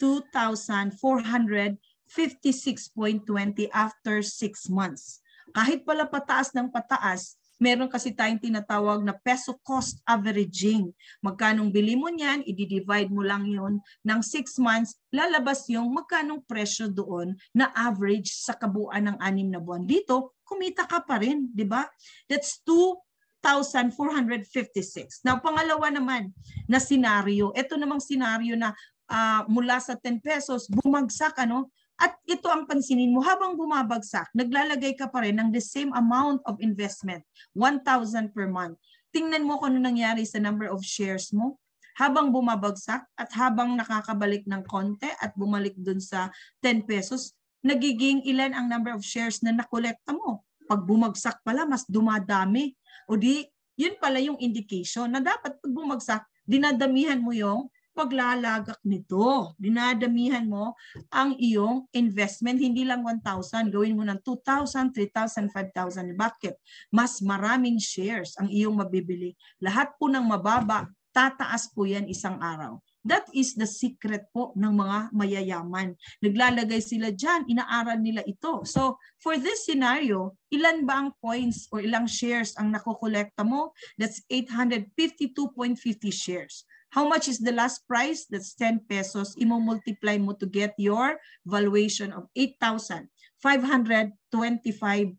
[SPEAKER 1] 2,456.20 after 6 months. Kahit pala pataas ng pataas, meron kasi tayong tinatawag na peso cost averaging. Magkanong bili mo niyan, i-divide mo lang yon ng 6 months, lalabas yung magkanong presyo doon na average sa kabuuan ng anim na buwan. Dito, kumita ka pa rin, di ba? That's 2,456. Now, pangalawa naman na senaryo, ito namang senaryo na uh, mula sa 10 pesos, bumagsak, ano, at ito ang pansinin mo, habang bumabagsak, naglalagay ka pa rin ng the same amount of investment, 1,000 per month. Tingnan mo kung ano nangyari sa number of shares mo habang bumabagsak at habang nakakabalik ng konti at bumalik dun sa 10 pesos, nagiging ilan ang number of shares na nakolekta mo. Pag bumagsak pala, mas dumadami. O di, yun pala yung indication na dapat pag bumagsak, dinadamihan mo yung paglalagak nito. Dinadamihan mo ang iyong investment. Hindi lang 1,000. Gawin mo ng 2,000, 3,000, 5,000. Bakit? Mas maraming shares ang iyong mabibili. Lahat po ng mababa, tataas po yan isang araw. That is the secret po ng mga mayayaman. Naglalagay sila dyan, inaaral nila ito. So, for this scenario, ilan ba ang points or ilang shares ang nakokolekta mo? That's 852.50 shares. How much is the last price? That's 10 pesos. Imo-multiply mo to get your valuation of 8,525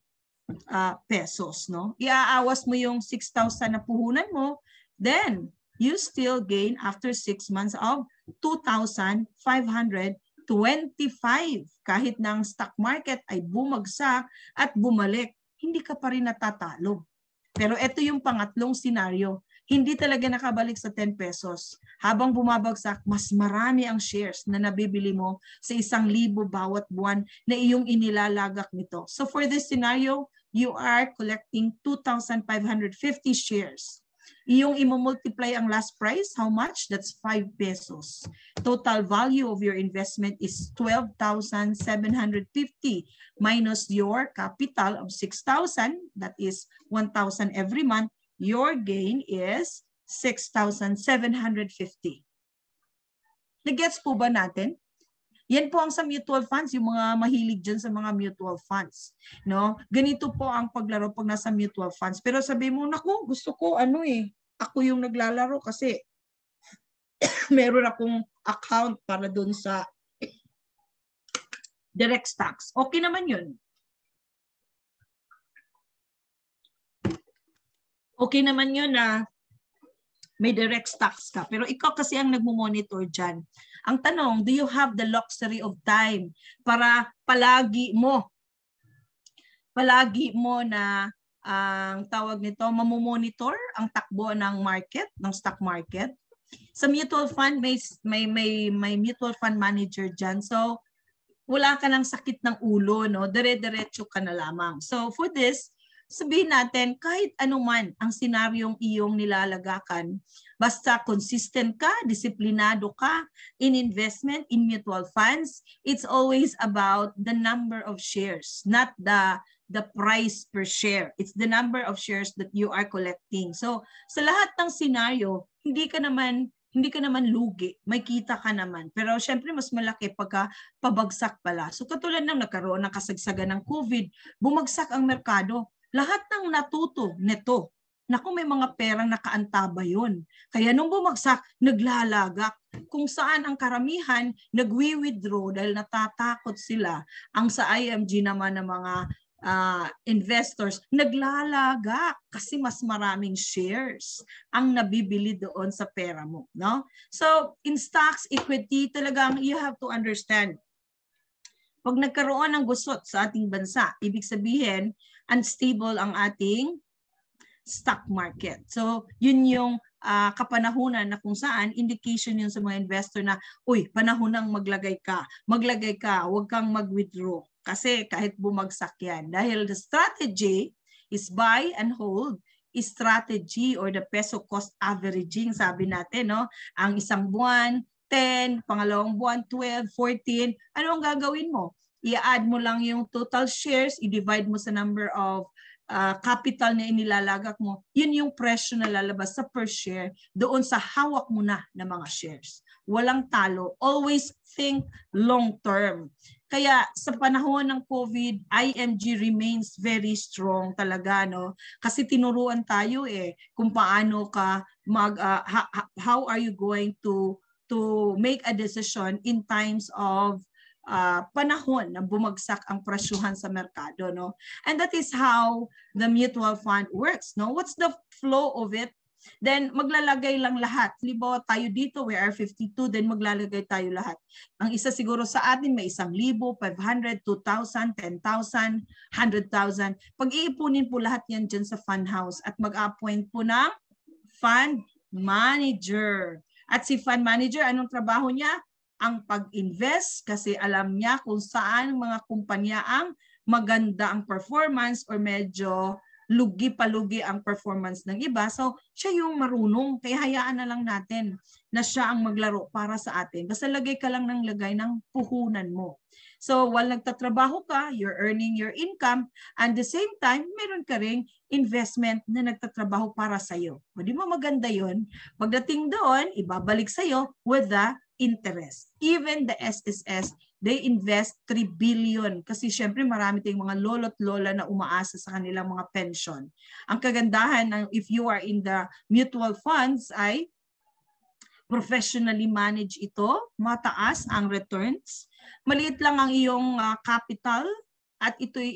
[SPEAKER 1] uh, pesos. No? Iaawas mo yung 6,000 na puhunan mo, then you still gain after 6 months of 2,525 kahit na ang stock market ay bumagsak at bumalik, hindi ka pa rin natatalo. Pero ito yung pangatlong scenario hindi talaga nakabalik sa 10 pesos. Habang bumabagsak, mas marami ang shares na nabibili mo sa isang libo bawat buwan na iyong inilalagak nito. So for this scenario, you are collecting 2,550 shares. Iyong imo-multiply ang last price, how much? That's 5 pesos. Total value of your investment is 12,750 minus your capital of 6,000, that is 1,000 every month, your gain is 6,750. Nagets po ba natin Yan po ang sa mutual funds, yung mga mahilig dyan sa mga mutual funds. No? Ganito po ang paglaro pag nasa mutual funds. Pero sabi mo, naku, gusto ko ano eh, ako yung naglalaro kasi meron akong account para doon sa direct stocks. Okay naman yun. Okay naman yun na may direct stocks ka. Pero ikaw kasi ang nagmo-monitor dyan. Ang tanong, do you have the luxury of time para palagi mo, palagi mo na ang tawag nito, mamomonitor ang takbo ng market, ng stock market. Sa mutual fund, may, may, may, may mutual fund manager dyan. So, wala ka ng sakit ng ulo, no? Dire-diretso ka na lamang. So, for this, sabihin natin, kahit anuman ang senaryong iyong nilalagakan, basta consistent ka, disiplinado ka in investment, in mutual funds, it's always about the number of shares, not the the price per share. It's the number of shares that you are collecting. So, sa lahat ng senaryo, hindi ka naman hindi ka naman lugi, may kita ka naman. Pero syempre mas malaki pagka pabagsak pala. So katulad ng nagkaroon ng kasagsagan ng COVID, bumagsak ang merkado lahat ng natuto nito, naku may mga perang nakaantaba yon. Kaya nung bumagsak, naglalagak. Kung saan ang karamihan nagwi-withdraw dahil natatakot sila. Ang sa IMG naman ng mga uh, investors naglalagak kasi mas maraming shares ang nabibili doon sa pera mo no so in stocks equity talagang you have to understand pag nagkaroon ng gusot sa ating bansa ibig sabihin unstable ang ating stock market. So, yun yung uh, kapanahunan na kung saan indication yun sa mga investor na, uy, panahon nang maglagay ka. Maglagay ka, huwag kang mag-withdraw. Kasi kahit bumagsak yan. Dahil the strategy is buy and hold strategy or the peso cost averaging, sabi natin, no? Ang isang buwan, 10, pangalawang buwan, 12, 14, ano ang gagawin mo? I-add mo lang yung total shares, i-divide mo sa number of uh, capital na inilalagak mo, yun yung presyo na lalabas sa per share doon sa hawak mo na ng mga shares. Walang talo. Always think long term. Kaya sa panahon ng COVID, IMG remains very strong talaga no kasi tinuruan tayo eh kung paano ka mag uh, how are you going to to make a decision in times of uh, panahon na bumagsak ang presyuhan sa merkado no? And that is how the mutual fund works no? What's the flow of it? Then maglalagay lang lahat. Libo tayo dito we are 52 then maglalagay tayo lahat. Ang isa siguro sa atin may isang libo 500 2,000 10,000 100,000 pag iipunin po lahat yan dyan sa fund house at mag-appoint po ng fund manager. At si fund manager, anong trabaho niya? Ang pag-invest kasi alam niya kung saan mga kumpanya ang maganda ang performance or medyo lugi palugi ang performance ng iba. So, siya yung marunong. Kaya hayaan na lang natin na siya ang maglaro para sa atin. Basta lagay ka lang ng lagay ng puhunan mo. So, while nagtatrabaho ka, you're earning your income, and the same time, meron ka ring investment na nagtatrabaho para sa'yo. O di mo maganda yon Pagdating doon, ibabalik sa'yo with the interest. Even the SSS, they invest 3 billion kasi syempre marami tayong mga lolo't lola na umaasa sa kanilang mga pension. Ang kagandahan ng if you are in the mutual funds ay professionally manage ito, mataas ang returns, maliit lang ang iyong uh, capital at ito'y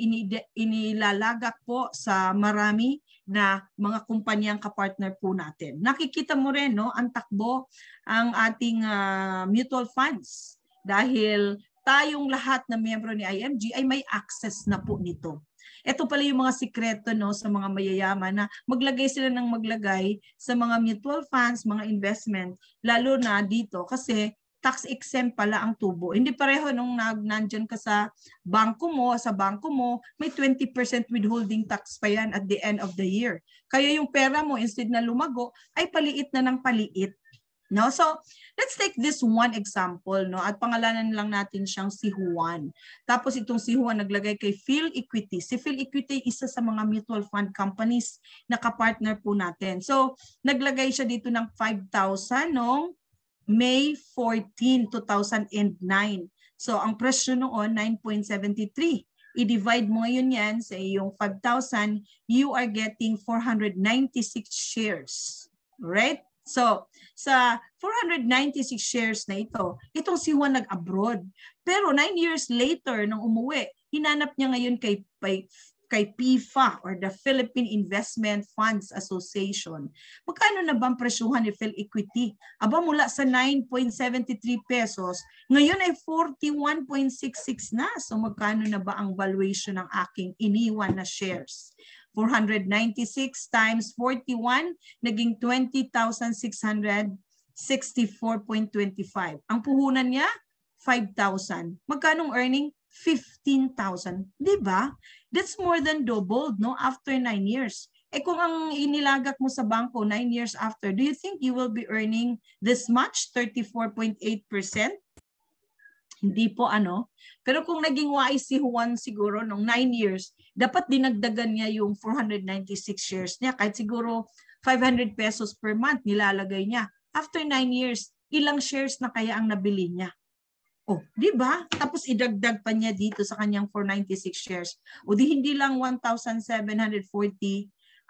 [SPEAKER 1] inilalagak po sa marami na mga kumpanyang kapartner po natin. Nakikita mo rin no, ang takbo ang ating uh, mutual funds dahil tayong lahat na miyembro ni IMG ay may access na po nito. Ito pala yung mga sikreto no sa mga mayayaman na maglagay sila ng maglagay sa mga mutual funds, mga investment, lalo na dito kasi tax exempt pala ang tubo. Hindi pareho nung nandyan ka sa bangko mo, sa bangko mo, may 20% withholding tax pa yan at the end of the year. Kaya yung pera mo, instead na lumago, ay paliit na ng paliit. No? So, let's take this one example, no? At pangalanan lang natin siyang si Juan. Tapos itong si Juan naglagay kay Phil Equity. Si Phil Equity isa sa mga mutual fund companies na kapartner po natin. So, naglagay siya dito ng 5,000 nung May 14, 2009. So ang presyo noon 9.73. I-divide mo ngayon yan sa iyong 5,000, you are getting 496 shares. Right? So, sa 496 shares na ito, itong si Juan nag-abroad. Pero nine years later, nung umuwi, hinanap niya ngayon kay, kay kay PIFA or the Philippine Investment Funds Association. Magkano na bang presyuhan ni Phil Equity? Aba mula sa 9.73 pesos, ngayon ay 41.66 na. So magkano na ba ang valuation ng aking iniwan na shares? 496 times 41, naging 20,664.25. Ang puhunan niya, 5,000. Magkanong earning? 15,000. Di ba? That's more than doubled no after 9 years. Eh kung ang inilagak mo sa bangko 9 years after, do you think you will be earning this much, 34.8%? Hindi po ano. Pero kung naging wise si Juan siguro nung 9 years, dapat dinagdagan niya yung 496 shares niya kahit siguro 500 pesos per month nilalagay niya. After 9 years, ilang shares na kaya ang nabili niya? Oh, di ba? Tapos idagdag pa niya dito sa kanyang 496 shares. O di hindi lang 1,740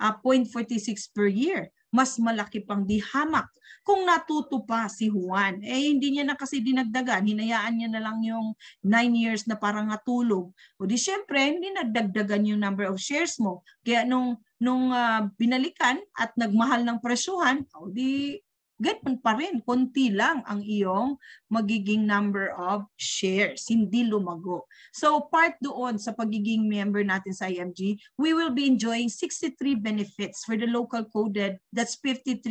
[SPEAKER 1] uh, 0.46 per year. Mas malaki pang di hamak. Kung natuto pa si Juan, eh hindi niya na kasi dinagdagan. Hinayaan niya na lang yung 9 years na parang natulog. O di syempre, hindi nagdagdagan yung number of shares mo. Kaya nung, nung uh, binalikan at nagmahal ng presyuhan, o di ganun pa rin, konti lang ang iyong magiging number of shares, hindi lumago. So part doon sa pagiging member natin sa IMG, we will be enjoying 63 benefits for the local coded, that's 53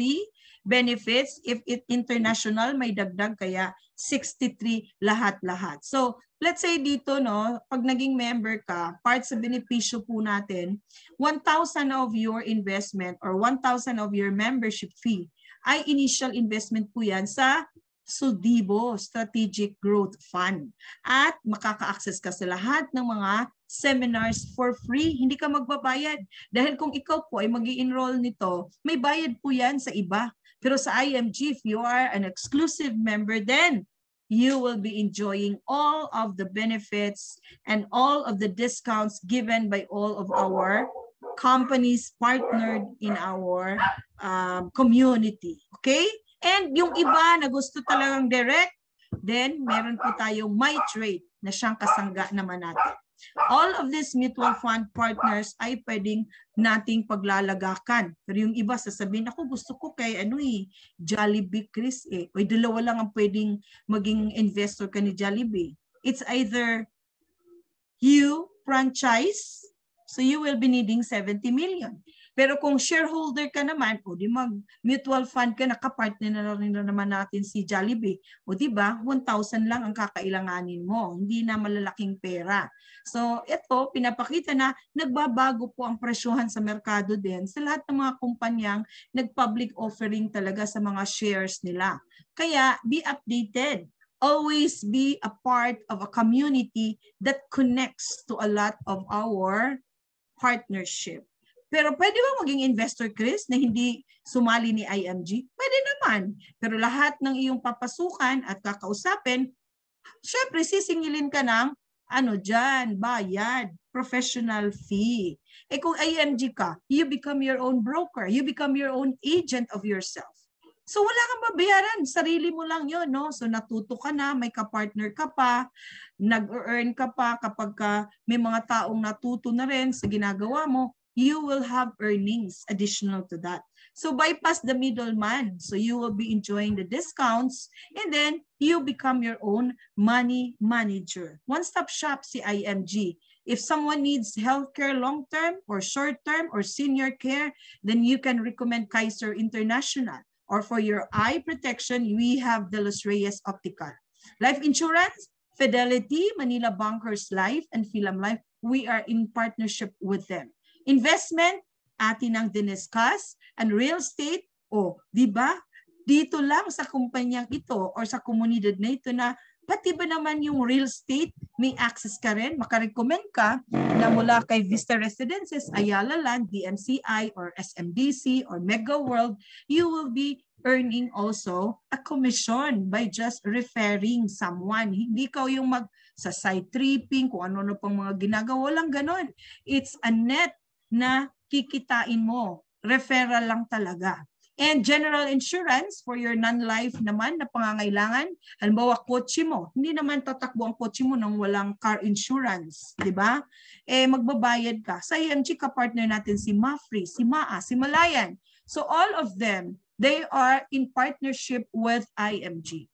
[SPEAKER 1] benefits. If it international, may dagdag kaya 63 lahat-lahat. So let's say dito, no, pag naging member ka, part sa benepisyo po natin, 1,000 of your investment or 1,000 of your membership fee ay initial investment po yan sa Sudibo Strategic Growth Fund. At makaka-access ka sa lahat ng mga seminars for free. Hindi ka magbabayad. Dahil kung ikaw po ay mag enroll nito, may bayad po yan sa iba. Pero sa IMG, if you are an exclusive member, then you will be enjoying all of the benefits and all of the discounts given by all of our companies partnered in our um, community. Okay? And yung iba na gusto talagang direct, then meron po tayong My Trade na siyang kasangga naman natin. All of these mutual fund partners ay pwedeng nating paglalagakan. Pero yung iba sasabihin, ako gusto ko kay ano eh, Jollibee Chris eh. O dalawa lang ang pwedeng maging investor ka ni Jollibee. It's either you franchise So you will be needing 70 million. Pero kung shareholder ka naman, o di mag mutual fund ka, nakapartner na rin na naman natin si Jollibee. O di ba, 1,000 lang ang kakailanganin mo. Hindi na malalaking pera. So ito, pinapakita na nagbabago po ang presyohan sa merkado din sa lahat ng mga kumpanyang nag-public offering talaga sa mga shares nila. Kaya be updated always be a part of a community that connects to a lot of our partnership. Pero pwede ba maging investor, Chris, na hindi sumali ni IMG? Pwede naman. Pero lahat ng iyong papasukan at kakausapin, syempre sisingilin ka ng ano dyan, bayad, professional fee. Eh kung IMG ka, you become your own broker. You become your own agent of yourself. So wala kang babayaran, sarili mo lang 'yon, no? So natuto ka na, may ka-partner ka pa, nag-earn ka pa kapag ka may mga taong natuto na rin sa ginagawa mo, you will have earnings additional to that. So bypass the middleman. So you will be enjoying the discounts and then you become your own money manager. One-stop shop si IMG. If someone needs healthcare long-term or short-term or senior care, then you can recommend Kaiser International or for your eye protection, we have De Los Reyes Optical. Life insurance, Fidelity, Manila Bankers Life, and Philam Life, we are in partnership with them. Investment, atin ang diniscuss, and real estate, o, oh, di ba? Dito lang sa kumpanyang ito or sa komunidad na ito na pati ba naman yung real estate, may access ka rin, makarecommend ka na mula kay Vista Residences, Ayala Land, DMCI, or SMDC, or Mega World, you will be earning also a commission by just referring someone. Hindi ikaw yung mag sa side tripping, kung ano-ano pang mga ginagawa. Walang ganon. It's a net na kikitain mo. Referral lang talaga. And general insurance for your non-life naman na pangangailangan. Halimbawa, kotse mo. Hindi naman tatakbo ang kotse mo nang walang car insurance. di ba? Eh, magbabayad ka. Sa IMG ka partner natin si Mafri, si Maa, si Malayan. So all of them, they are in partnership with IMG.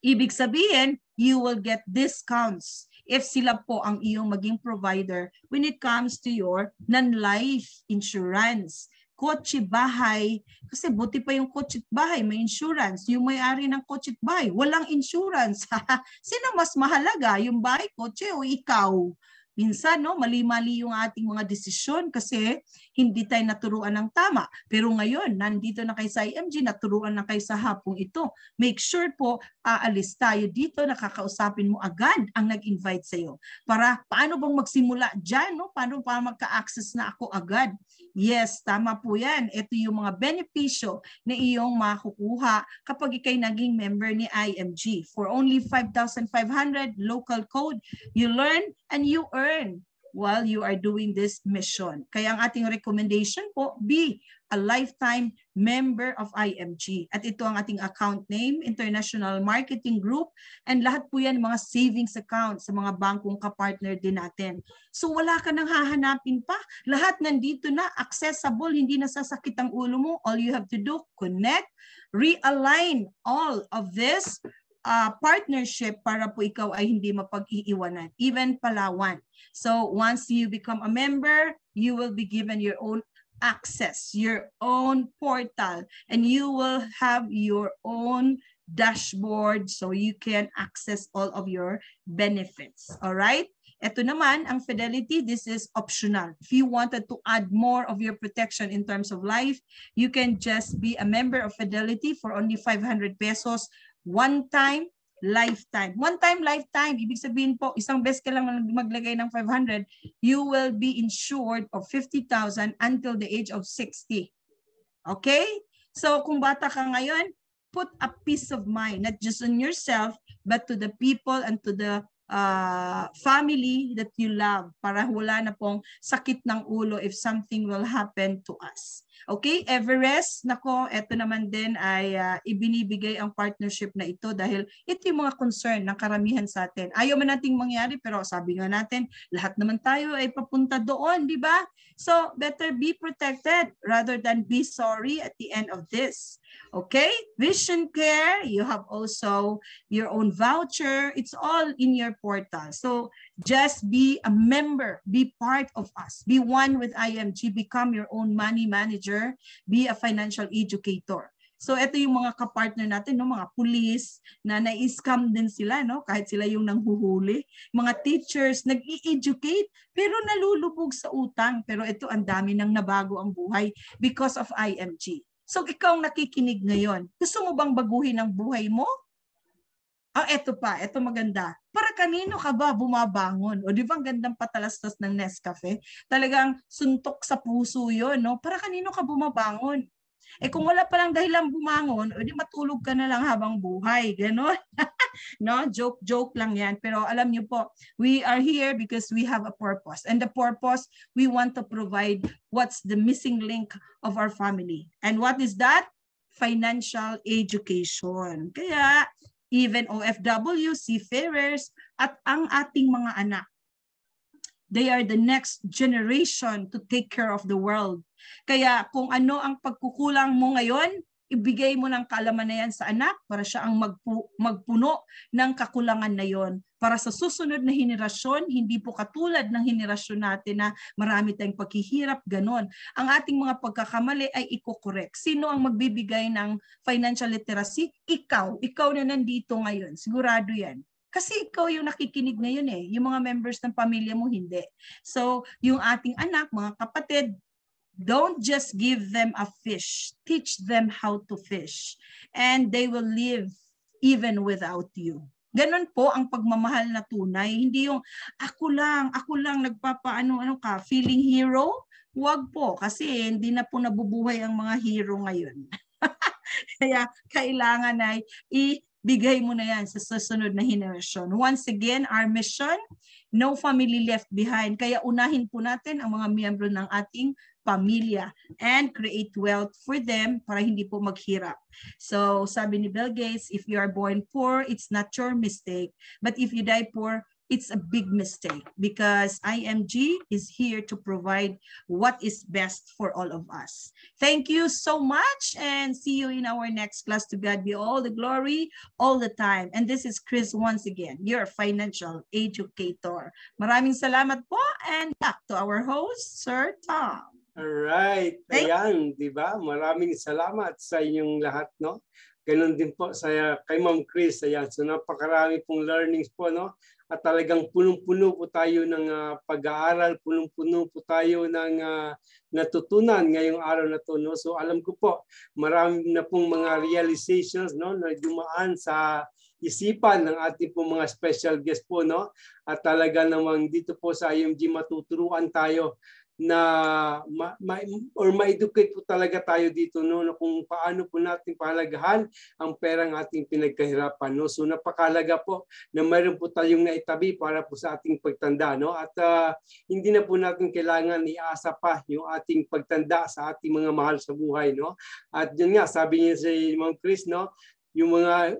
[SPEAKER 1] Ibig sabihin, you will get discounts if sila po ang iyong maging provider when it comes to your non-life insurance kotse, bahay. Kasi buti pa yung kotse bahay, may insurance. Yung may-ari ng kotse bahay, walang insurance. Sino mas mahalaga? Yung bahay, kotse o ikaw? Minsan, no, mali-mali yung ating mga desisyon kasi hindi tayo naturuan ng tama. Pero ngayon, nandito na kayo sa IMG, naturuan na kayo sa hapong ito. Make sure po, aalis tayo dito, nakakausapin mo agad ang nag-invite sa iyo. Para paano bang magsimula dyan? No? Paano pa magka-access na ako agad? Yes, tama po yan. Ito yung mga benepisyo na iyong makukuha kapag ikay naging member ni IMG. For only 5,500 local code, you learn and you earn while you are doing this mission. Kaya ang ating recommendation po, be a lifetime member of IMG. At ito ang ating account name, International Marketing Group, and lahat po yan mga savings accounts sa mga bangkong kapartner din natin. So wala ka nang hahanapin pa. Lahat nandito na, accessible, hindi nasasakit ang ulo mo. All you have to do, connect, realign all of this uh, partnership para po ikaw ay hindi mapag-iiwanan, even Palawan. So once you become a member, you will be given your own access, your own portal, and you will have your own dashboard so you can access all of your benefits. All right? Ito naman, ang fidelity, this is optional. If you wanted to add more of your protection in terms of life, you can just be a member of Fidelity for only 500 pesos one time, lifetime. One time, lifetime. Ibig sabihin po, isang beses ka lang maglagay ng 500, you will be insured of 50,000 until the age of 60. Okay? So kung bata ka ngayon, put a peace of mind, not just on yourself, but to the people and to the uh, family that you love para wala na pong sakit ng ulo if something will happen to us. Okay, Everest, nako, ito naman din ay uh, ibinibigay ang partnership na ito dahil ito yung mga concern ng karamihan sa atin. Ayaw man nating mangyari pero sabi nga natin, lahat naman tayo ay papunta doon, di ba? So, better be protected rather than be sorry at the end of this. Okay? Vision Care, you have also your own voucher. It's all in your portal. So, Just be a member, be part of us, be one with IMG, become your own money manager, be a financial educator. So ito yung mga kapartner natin, no, mga police na na-scam din sila, no, kahit sila yung nanghuhuli. Mga teachers nag-i-educate pero nalulubog sa utang. Pero ito ang dami nang nabago ang buhay because of IMG. So ikaw nakikinig ngayon, gusto mo bang baguhin ang buhay mo? Ah, eto pa, eto maganda. Para kanino ka ba bumabangon? O di ba ang gandang patalastas ng Nescafe? Talagang suntok sa puso yon no? Para kanino ka bumabangon? Eh kung wala pa lang dahilan bumangon, o di matulog ka na lang habang buhay. Ganon. no? Joke, joke lang yan. Pero alam niyo po, we are here because we have a purpose. And the purpose, we want to provide what's the missing link of our family. And what is that? Financial education. Kaya even OFW, seafarers, at ang ating mga anak. They are the next generation to take care of the world. Kaya kung ano ang pagkukulang mo ngayon, ibigay mo ng kaalaman na yan sa anak para siya ang magpu- magpuno ng kakulangan na yon para sa susunod na henerasyon, hindi po katulad ng henerasyon natin na marami tayong paghihirap, ganon. Ang ating mga pagkakamali ay iko-correct. Sino ang magbibigay ng financial literacy? Ikaw. Ikaw na nandito ngayon. Sigurado yan. Kasi ikaw yung nakikinig ngayon eh. Yung mga members ng pamilya mo, hindi. So, yung ating anak, mga kapatid, Don't just give them a fish. Teach them how to fish. And they will live even without you. Ganon po ang pagmamahal na tunay. Hindi yung ako lang, ako lang nagpapaano ano ka, feeling hero. Huwag po kasi hindi na po nabubuhay ang mga hero ngayon. Kaya kailangan ay ibigay mo na yan sa susunod na henerasyon. Once again, our mission, no family left behind. Kaya unahin po natin ang mga miyembro ng ating pamilya and create wealth for them para hindi po maghirap. So sabi ni Bill Gates, if you are born poor, it's not your mistake. But if you die poor, it's a big mistake because IMG is here to provide what is best for all of us. Thank you so much and see you in our next class. To God be all the glory all the time. And this is Chris once again, your financial educator. Maraming salamat po and back to our host, Sir Tom.
[SPEAKER 2] Alright, ayan, di ba? Maraming salamat sa inyong lahat, no? Ganon din po sa kay Ma'am Chris, ayan. So napakarami pong learnings po, no? At talagang punong-puno po tayo ng uh, pag-aaral, punong-puno po tayo ng uh, natutunan ngayong araw na to, no? So alam ko po, marami na pong mga realizations, no, na dumaan sa isipan ng ating po mga special guest po no at talaga namang dito po sa IMG matuturuan tayo na ma, ma, or ma-educate po talaga tayo dito no, no kung paano po natin pahalagahan ang perang ating pinagkahirapan no. So napakalaga po na mayroon po tayong naitabi para po sa ating pagtanda no. At uh, hindi na po natin kailangan iasa pa yung ating pagtanda sa ating mga mahal sa buhay no. At yun nga sabi niya si Ma'am Chris no yung mga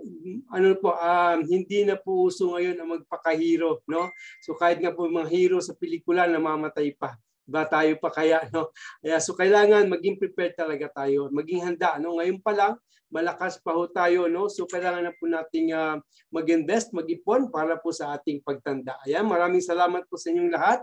[SPEAKER 2] ano po um, hindi na po uso ngayon ang magpakahero no. So kahit nga po mga hero sa pelikula namamatay pa ba tayo pa kaya no? Kaya so kailangan maging prepared talaga tayo. Maging handa no? Ngayon pa lang malakas pa ho tayo no? So kailangan na po nating uh, mag-invest mag-ipon para po sa ating pagtanda. Ayan maraming salamat po sa inyong lahat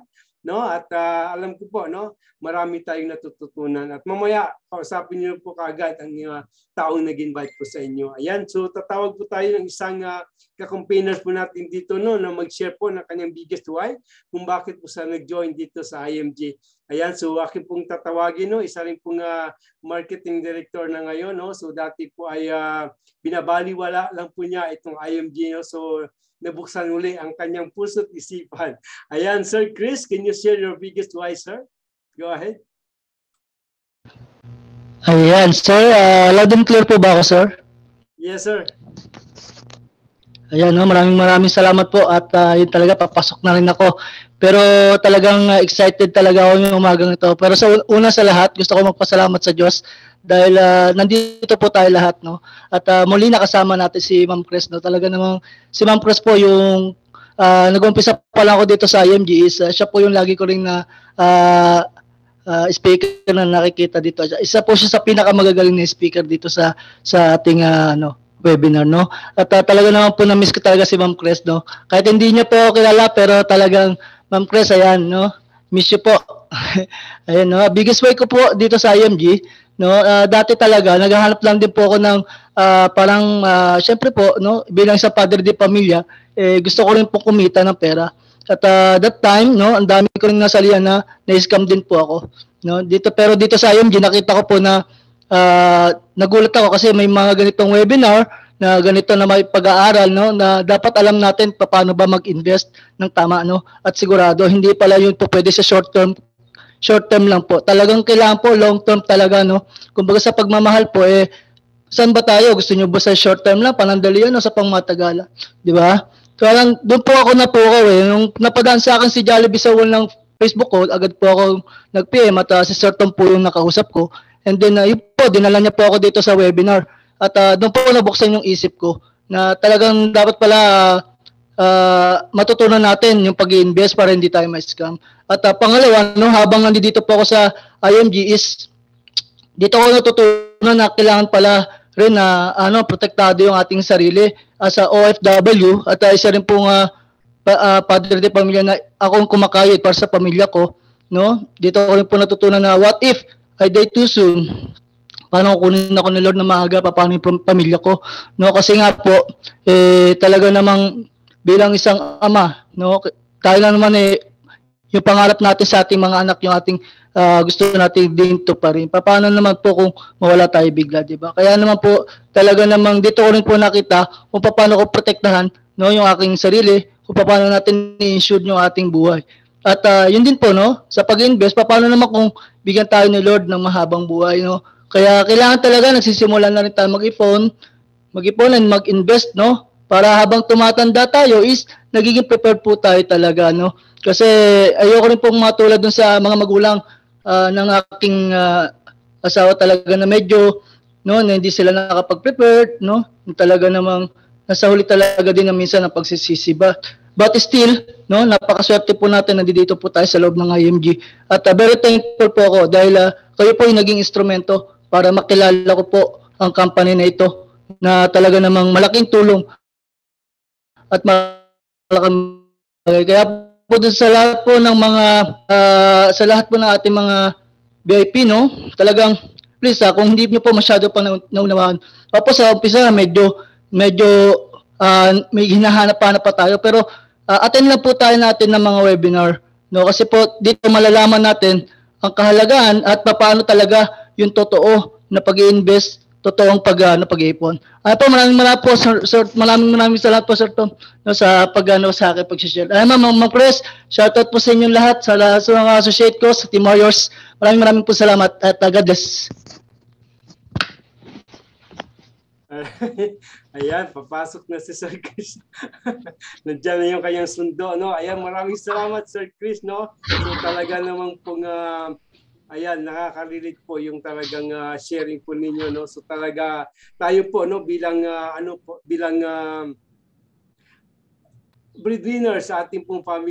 [SPEAKER 2] no at uh, alam ko po no marami tayong natututunan at mamaya kausapin niyo po kaagad ang uh, taong nag-invite po sa inyo ayan so tatawag po tayo ng isang uh, ka-campaigners po natin dito no na mag-share po ng kanyang biggest why kung bakit po sa nag-join dito sa IMG. Ayan, so akin pong tatawagin no, isa rin pong uh, marketing director na ngayon no. So dati po ay uh, binabaliwala lang po niya itong IMG no. So nabuksan uli ang kanyang puso at isipan. Ayan, Sir Chris, can you share your biggest why, sir? Go ahead.
[SPEAKER 3] Ayan, sir. Uh, loud and clear po ba ako, sir?
[SPEAKER 2] Yes, sir.
[SPEAKER 3] Ayan, no, maraming maraming salamat po at uh, yun talaga papasok na rin ako. Pero talagang uh, excited talaga ako yung umagang ito. Pero sa una sa lahat, gusto ko magpasalamat sa Diyos dahil uh, nandito po tayo lahat, no. At uh, muli nakasama natin si Ma'am Chris, no. Talaga namang si Ma'am Chris po yung uh, nag-umpisa pa lang ako dito sa IMG is uh, siya po yung lagi ko ring na uh, uh, speaker na nakikita dito. Isa po siya sa pinakamagagaling na speaker dito sa sa ating uh, ano webinar, no? At uh, talaga naman po na-miss ko talaga si Ma'am Cres, no? Kahit hindi niya po kilala, pero talagang, Ma'am Cres, ayan, no? Miss you po. ayan, no? Biggest way ko po dito sa IMG, no? Uh, dati talaga, naghahanap lang din po ako ng uh, parang, uh, syempre po, no? Bilang sa padre de pamilya, eh, gusto ko rin po kumita ng pera. At uh, that time, no, ang dami ko rin nasalihan na na-scam din po ako. No, dito pero dito sa IMG nakita ko po na uh, nagulat ako kasi may mga ganitong webinar na ganito na may pag-aaral no na dapat alam natin paano ba mag-invest ng tama no? At sigurado hindi pala yun po pwede sa short term short term lang po. Talagang kailangan po long term talaga no? Kumbaga sa pagmamahal po eh saan ba tayo? Gusto niyo ba sa short term lang panandalian o sa pangmatagalan di ba? Kaya doon po ako napukaw eh. Nung napadaan sa akin si Jollibee sa wall ng Facebook ko agad po ako nag-PM at uh, si Sir Tom po yung nakausap ko. And then, uh, yun po, dinala niya po ako dito sa webinar. At uh, doon po nabuksan yung isip ko na talagang dapat pala uh, matutunan natin yung pag invest para hindi tayo ma-scam. At uh, pangalawa, no, habang nandito po ako sa IMG is dito ko natutunan na kailangan pala rin na ano protektado yung ating sarili as a OFW at uh, isa rin pong uh, uh, padre de pamilya na akong kumakayod para sa pamilya ko no? Dito ko rin po natutunan na what if I die too soon, paano kunin ako ni Lord na maaga, paano yung pamilya ko? No, kasi nga po, eh, talaga namang bilang isang ama, no, tayo lang naman eh, yung pangarap natin sa ating mga anak, yung ating uh, gusto natin din to pa rin. Paano naman po kung mawala tayo bigla, di ba? Kaya naman po, talaga namang dito ko rin po nakita kung paano ko protektahan no, yung aking sarili, kung paano natin i-insure yung ating buhay. At uh, yun din po, no, sa pag-invest, paano naman kung bigyan tayo ni Lord ng mahabang buhay, no? Kaya kailangan talaga nagsisimula na rin tayo mag-ipon, mag-ipon and mag-invest, no? Para habang tumatanda tayo is nagiging prepared po tayo talaga, no? Kasi ayoko rin pong matulad dun sa mga magulang uh, ng aking uh, asawa talaga na medyo no, na hindi sila nakapag-prepare, no? Talaga namang nasa huli talaga din na minsan ang pagsisisi. But, but still, no, napakaswerte po natin na dito po tayo sa loob ng IMG. At uh, very thankful po ako dahil uh, kayo po yung naging instrumento para makilala ko po ang company na ito na talaga namang malaking tulong at malaking kaya po dun sa lahat po ng mga uh, sa lahat po ng ating mga VIP no? Talagang please uh, kung hindi niyo po masyado pa naunawaan. Opo sa umpisa medyo medyo uh, may hinahanap-hanap pa tayo. Pero uh, attend lang po tayo natin ng mga webinar no? Kasi po dito malalaman natin ang kahalagaan at paano talaga yung totoo na pag-iinvest totoong pag ano pag-iipon. Ay po maraming maraming po sir, sir maraming maraming salamat po sir Tom no, sa pagano sa akin pag-share. Ay ma'am, ma'am Chris, shout out po sa inyong lahat sa, sa mga associate ko sa Team Warriors. Maraming maraming po salamat at uh, God bless.
[SPEAKER 2] Ayan, papasok na si Sir Chris. Nandiyan na yung kanyang sundo, no? Ayan, maraming salamat Sir Chris, no? So talaga namang pong uh, ayan, nakaka-relate po yung talagang uh, sharing po ninyo, no? So talaga tayo po, no, bilang uh, ano po, bilang uh, breadwinner sa ating pong family